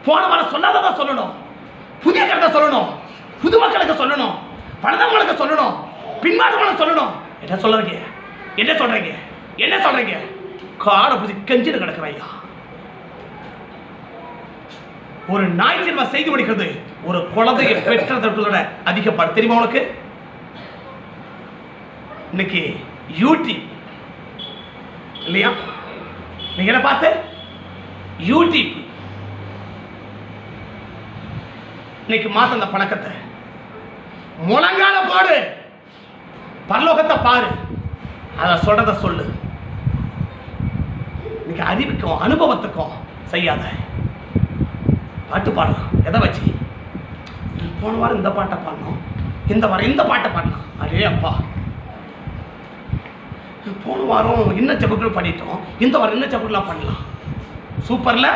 போன வாரம் சொல்லாததான் சொல்லணும். புதிய கருத்தை சொல்லணும். புது மக்களுக்கு சொல்லணும். பழந்தவங்களுக்கு சொல்லணும். பின்மாற்றவங்களுக்கு சொல்லணும். என்ன சொல்றீங்க? என்ன சொல்றீங்க? என்ன சொல்றீங்க? காடை புதி கெஞ்சிட்டு கிடக்குற ஐயா. ஒரு ஞாயிற்று ஜென்மம் செய்து முடிக்கிறது ஒரு குழந்தைய பெற்றதோட அதிகப்பட தெரியுமா உனக்கு இன்னைக்கு யூடியூப் இல்லையா? நீங்க என்ன பார்த்து? யூடியூப் இன்னைக்கு மாத்த அந்த பழக்கத்தை முழங்கால போடு. பரலோகத்தை பாரு. அதை சொல்றத சொல்லு. இன்னைக்கு அறிவுக்கும் அனுபவத்துக்கும் செய்யாத. பாட்டு பாடலாம் எதை வச்சு? போன வாரம் இந்த பாட்டை பாடணும். இந்த வாரம் இந்த பாட்டை பாடலாம் அடே அப்பா போன வாரம் இன்ன செப்புக்கள் பண்ணிட்டோம். இந்த வாரம் இன்ன செப்புக்கெல்லாம் பண்ணலாம். சூப்பர்ல?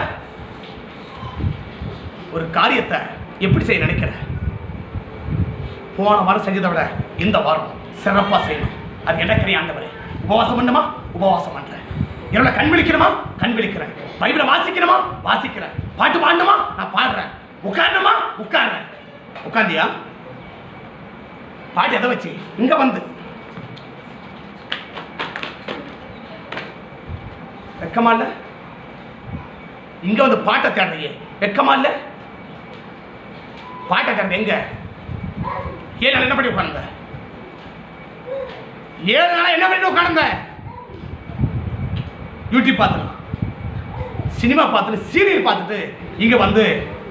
ஒரு காரியத்தை எப்படி செய்ய நினைக்கிற? போன வாரம் செஞ்சதை விட இந்த வாரம் சிறப்பா செய்யணும். அது என்ன கரிய ஆண்டவரே? உபவாசம் பண்ணுமா உபவாசம் பண்றேன். என்னோட கண் விழிக்கணுமா? கண் விழிக்கிறேன். பைபிளை வாசிக்கணுமா? வாசிக்கிறேன். பாட்டு பாடணுமா? நான் பாடுறேன். உட்காரணுமா? உட்கார்றேன் உட்காந்தியா பாட்டு எதை வச்சு? இங்க வந்து. வெக்கமா இல்ல? இங்க வந்து பாட்டை தேடுறியே. வெக்கமா இல்ல? பாட்டை தேடுறது எங்க? ஏழு நாள் என்ன பண்ணி உட்கார்ந்த? ஏழு நாள் என்ன பண்ணி உட்கார்ந்த? யூடியூப் பார்த்துலாம் சினிமா பார்த்துட்டு சீரியல் பார்த்துட்டு இங்க வந்து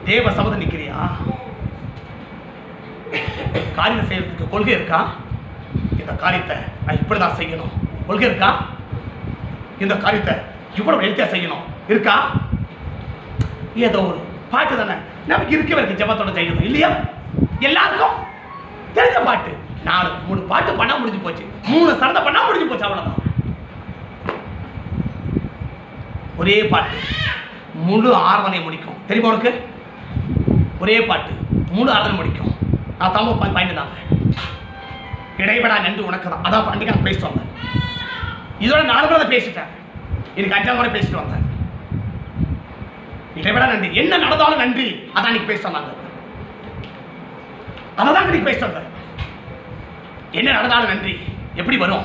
தேவ சபதம் நிக்கிறியா? காரியம் செய்யறதுக்கு கொள்கை இருக்கா? இந்த காரியத்தை நான் இப்படி தான் செய்யணும். கொள்கை இருக்கா? இந்த காரியத்தை இவ்வளவு எழுத்தியா செய்யணும். இருக்கா? ஏதோ ஒரு பாட்டு தானே. நமக்கு இருக்க வரைக்கும் ஜபத்தோட செய்யணும் இல்லையா? எல்லாருக்கும் தெரிஞ்ச பாட்டு. நாலு மூணு பாட்டு பண்ணா முடிஞ்சு போச்சு. மூணு சரந்த பண்ணா முடிஞ்சு போச்சு அவ்வளவுதான். ஒரே பாட்டு. முழு ஆராதனை முடிக்கும். தெரியுமா உனக்கு? ஒரே பாட்டு. முழு ஆராதனை முடிக்கும். நான் தாம பாயிண்ட் தான். இடைவிடா நன்றி உனக்கு தான். அதான் அன்றைக்கி நான் பேசுவாங்க இதோட நாலு பேர் பேசிட்டேன். எனக்கு அஞ்சாம் முறை பேசிட்டு வாங்க இதை விட நன்றி. என்ன நடந்தாலும் நன்றி. அதான் அன்னைக்கு பேசிட்டு வந்தாங்க. அதான் அன்னைக்கு பேசிட்டு வந்தேன். என்ன நடந்தாலும் நன்றி. எப்படி வரும்?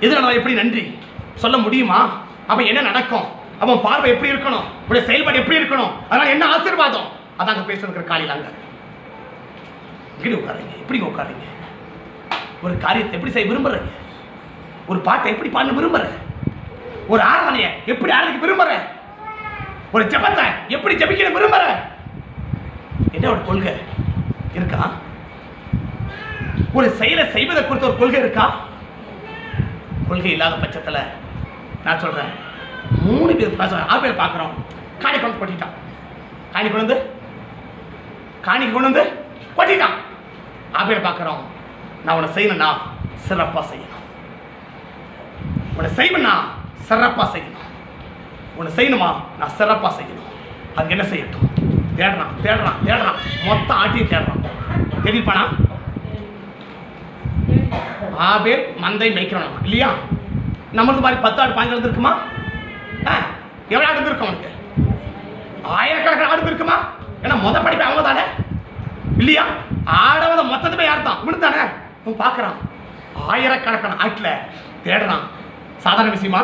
எது நடந்தாலும் எப்படி நன்றி? சொல்ல முடியுமா? அப்ப என்ன நடக்கும்? அவன் பார்வை எப்படி இருக்கணும்? உடைய செயல்பாடு எப்படி இருக்கணும்? அதனால என்ன ஆசீர்வாதம்? அதாங்க பேசுறதுக்கு காலையில் அங்க. இப்படி உட்காருங்க. இப்படி உட்காருங்க. ஒரு காரியத்தை எப்படி செய்ய விரும்புறீங்க? ஒரு பாட்டை எப்படி பாட விரும்புற ஒரு ஆராதனையை எப்படி ஆராதிக்க விரும்புற? ஒரு ஜபத்தை எப்படி ஜெபிக்க விரும்புற? என்ன ஒரு கொள்கை இருக்கா? ஒரு செயலை செய்வதை குறித்த ஒரு கொள்கை இருக்கா? கொள்கை இல்லாத பட்சத்தில் நான் சொல்றேன். மூணு பேர் பேச ஆறு பேர் பார்க்குறோம். காணி கொண்டு கொட்டிட்டான். காணி கொண்டு வந்து? காணி கொண்டு வந்து கொட்டிட்டான். ஆறு பேர் பார்க்குறோம். நான் உன்னை செய்யணும்னா சிறப்பாக செய்யணும். உன்னை செய்யணும்னா சிறப்பாக செய்யணும். உன்னை செய்யணுமா? நான் சிறப்பாக செய்யணும். அதுக்கு என்ன செய்யட்டும்? தேடுறான் தேடுறான் தேடுறான். மொத்த ஆட்டையும் தேடுறான். தெரியுப்பானா ஆபேல் மந்தை மேய்க்கிறோம் இல்லையா? நம்மளுக்கு மாதிரி பத்து ஆடு பாஞ்சு இருக்குமா ஆ எவ்வளோ ஆடு இருக்கும் அவனுக்கு? ஆயிரக்கணக்கான ஆடு இருக்குமா ஏன்னா முத படிப்பு அவங்க தானே? இல்லையா? ஆடவத மொத்தத்துமே யார் தான்? இவனு தானே? பார்க்குறான். ஆயிரக்கணக்கான ஆட்டில் தேடுறான். சாதாரண விஷயமா?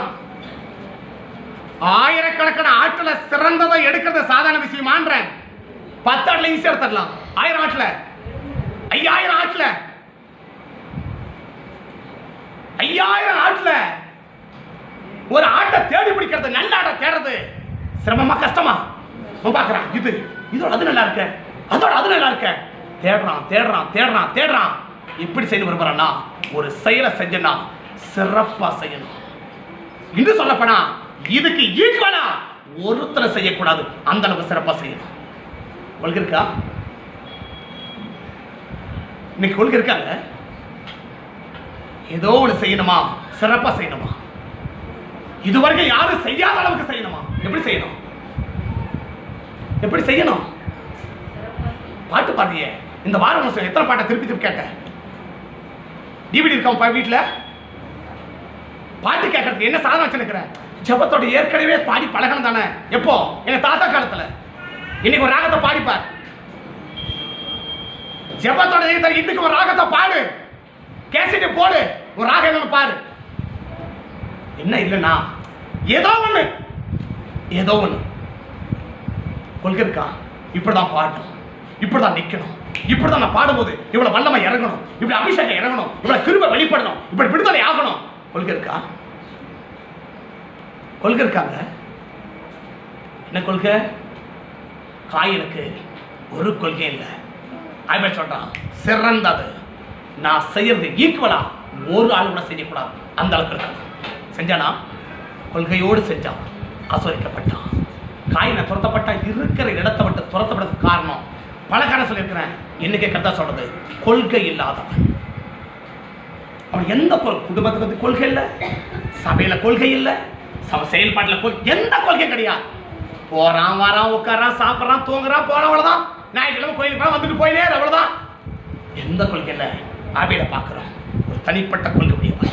ஆயிரக்கணக்கான ஆட்டுல சிறந்ததை எடுக்கிறது சாதாரண விஷயமான்ற பத்து ஆட்டுல ஈஸியா எடுத்துடலாம். ஆயிரம் ஆட்டுல ஐயாயிரம் ஆட்டுல ஐயாயிரம் ஆட்டுல ஒரு ஆட்டை தேடி பிடிக்கிறது நல்ல ஆட்டை தேடுறது சிரமமா கஷ்டமா? அவன் இது இதோட அது நல்லா இருக்க. அதோட அது நல்லா இருக்க. தேடுறான் தேடுறான் தேடுறான் தேடுறான். இப்படி செய்ய விரும்புறான்னா ஒரு செயலை செஞ்சனா சிறப்பா செய்யணும். இன்னும் சொல்லப்போனா இதுக்கு ஈக்குவலா ஒருத்தரை செய்யக்கூடாது. அந்த அளவுக்கு சிறப்பா செய்யணும். கொள்கை இருக்கா? இன்னைக்கு கொள்கை இருக்காங்க ஏதோ ஒன்று செய்யணுமா? சிறப்பா செய்யணுமா? இதுவரைக்கும் யாரும் செய்யாத அளவுக்கு செய்யணுமா? எப்படி செய்யணும்? எப்படி செய்யணும்? பாட்டு பாடிய இந்த வாரம் எத்தனை பாட்டை திருப்பி திருப்பி கேட்டேன்? டிவிடி இருக்கா வீட்டில்? பாட்டு கேட்கறதுக்கு என்ன சாதனை வச்சுருக்கிறேன் ஜபத்தோட ஏற்கனவே பாடி பழகணும் தானே? எப்போ? எங்க தாத்தா காலத்துல. இன்னைக்கு ஒரு ராகத்தை பாடிப்பார். ஜபத்தோட இன்னைக்கு ஒரு ராகத்தை பாடு. கேசிட்டு போடு. ஒரு ராகம் என்னன்னு பாரு என்ன இல்லைன்னா ஏதோ ஒண்ணு. ஏதோ ஒண்ணு. கொள்கை இருக்கா இப்படிதான் பாடணும். இப்படிதான் நிக்கணும். இப்படிதான் நான் பாடும்போது இவ்வளவு வல்லமை இறங்கணும். இப்படி அபிஷேகம் இறங்கணும். இவ்வளவு திரும்ப வெளிப்படணும். இப்படி விடுதலை ஆகணும். கொள்கை இருக்கா கொள்கை இருக்காங்க. என்ன கொள்கை? காயினுக்கு ஒரு கொள்கை இல்லை. அவன் சொல்கிறான் சிறந்தது. நான் செய்யறது ஈக்குவலா ஒரு ஆள் கூட செய்யக்கூடாது. அந்த அளவுக்கு இருக்காங்க. செஞ்சானா? கொள்கையோடு செஞ்சான். ஆசோதிக்கப்பட்டான் காயினை துரத்தப்பட்டா இருக்கிற இடத்தை விட்டு துரத்தப்பட்டதுக்கு காரணம். பல காரணம் சொல்லியிருக்கிறேன். இன்னைக்கு கருத்தா சொல்றது? கொள்கை இல்லாதவன். அவன் எந்த கொள் குடும்பத்தை பத்தி கொள்கை இல்லை? சபையில் கொள்கை இல்லை? செயல்பாட்டில் கொள் எந்த கொள்கை கிடையாது. போறான் வரான் உட்காரான் சாப்பிட்றான் தூங்குறான் போறான் அவ்வளவுதான். ஞாயிற்றுக்கிழமை கோயிலுக்கு போய் வந்துட்டு போயினே அவ்வளோதான் அவ்வளவுதான். எந்த கொள்கை இல்லை. ஆபியில பார்க்குறோம். ஒரு தனிப்பட்ட கொள்கை உடையவன்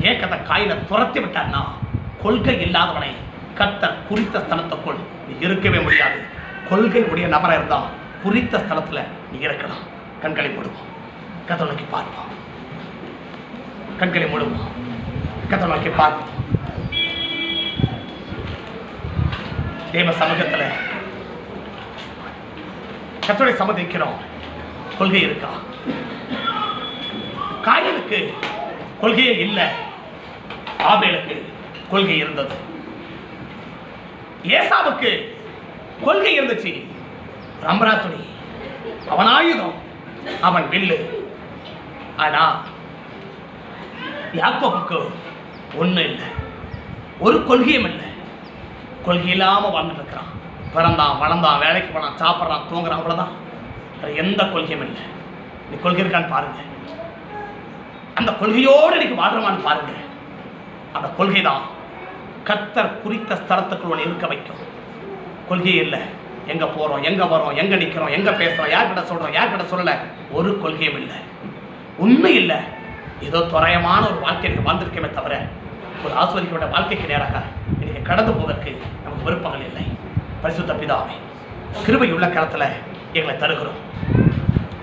ஏன் கதை காயில துரத்தி விட்டான்னா கொள்கை இல்லாதவனை கத்த குறித்த ஸ்தலத்துக்குள் நீ இருக்கவே முடியாது. கொள்கை உடைய நபராக இருந்தால் குறித்த ஸ்தலத்தில் நீ இருக்கலாம். கண்களை மூடுவோம். கதை நோக்கி பார்ப்போம் கண்களை மூடுவோம். கதை நோக்கி பார்ப்போம் தேவ சமூகத்துல கத்தோடைய சம்மதிக்கிறோம் கொள்கை இருக்கா? காயனுக்கு கொள்கையே இல்லை. ஆபேலுக்கு கொள்கை இருந்தது. ஏசாவுக்கு கொள்கை இருந்துச்சு. ரம்பராத்துணி அவன் ஆயுதம் அவன் வில்லு. ஆனா யாக்கோப்புக்கு ஒன்றும் இல்லை. ஒரு கொள்கையும் இல்லை. கொள்கை இல்லாமல் வாழ்ந்துட்டு இருக்கிறான் பிறந்தான் வளர்ந்தான் வேலைக்கு போனான் சாப்பிட்றான் தூங்குறான் அவ்வளோதான் வேற எந்த கொள்கையும் இல்லை. நீ கொள்கை இருக்கான்னு பாருங்கள் அந்த கொள்கையோடு இன்னைக்கு வாழ்றமான்னு பாருங்க. அந்த கொள்கை தான் கர்த்தர் குறித்த ஸ்தலத்துக்குள் இருக்க வைக்கும். கொள்கை இல்லை. எங்கே போகிறோம் எங்கே வரோம் எங்கே நிற்கிறோம் எங்கே பேசுகிறோம் யார்கிட்ட சொல்கிறோம் யார்கிட்ட சொல்லலை. ஒரு கொள்கையும் இல்லை. உண்மை இல்லை. ஏதோ துறையமான ஒரு வாழ்க்கை எனக்கு வாழ்ந்திருக்கமே தவிர ஒரு ஆஸ்வதிக்கப்பட்ட வாழ்க்கைக்கு நேராக இன்றைக்கு கடந்து போவதற்கு நமக்கு விருப்பங்கள் இல்லை. பரிசுத்த பிதாவே கிருபையுள்ள கரத்தில் எங்களை தருகிறோம்.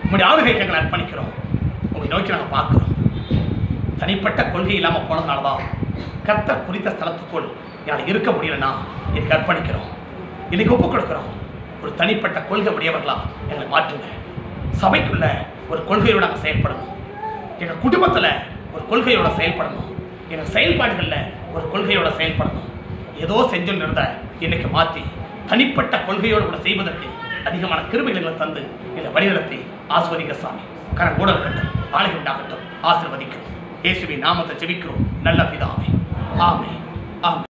உங்களுடைய ஆளுகைக்கு எங்களை அர்ப்பணிக்கிறோம். உங்களை நோக்கி நாங்கள் பார்க்குறோம். தனிப்பட்ட கொள்கை இல்லாமல் போனதுனால தான் கர்த்தர் குறித்த ஸ்தலத்துக்குள் என்னால் இருக்க முடியலன்னா இதுக்கு அர்ப்பணிக்கிறோம். இன்னைக்கு ஒப்புக் கொடுக்குறோம். ஒரு தனிப்பட்ட கொள்கை உடையவர்களாக எங்களை மாற்றுங்க. சபைக்குள்ள ஒரு கொள்கையோடு நாங்கள் செயல்படணும். எங்கள் குடும்பத்தில் ஒரு கொள்கையோட செயல்படணும். எங்கள் செயல்பாடுகளில் ஒரு கொள்கையோட செயல்படணும். ஏதோ செஞ்சுன்னு இருந்த இன்னைக்கு மாற்றி தனிப்பட்ட கொள்கையோடு கூட செய்வதற்கு அதிகமான கிருமிகளை தந்து இந்த வழிநடத்தி ஆஸ்வதிக்க சாமி. கரம் கூட இருக்கட்டும் ஆலை உண்டாகட்டும் ஆசிர்வதிக்கிறோம் இயேசுவின் நாமத்தை ஜெபிக்கிறோம். நல்ல பிதாமே ஆமே ஆமே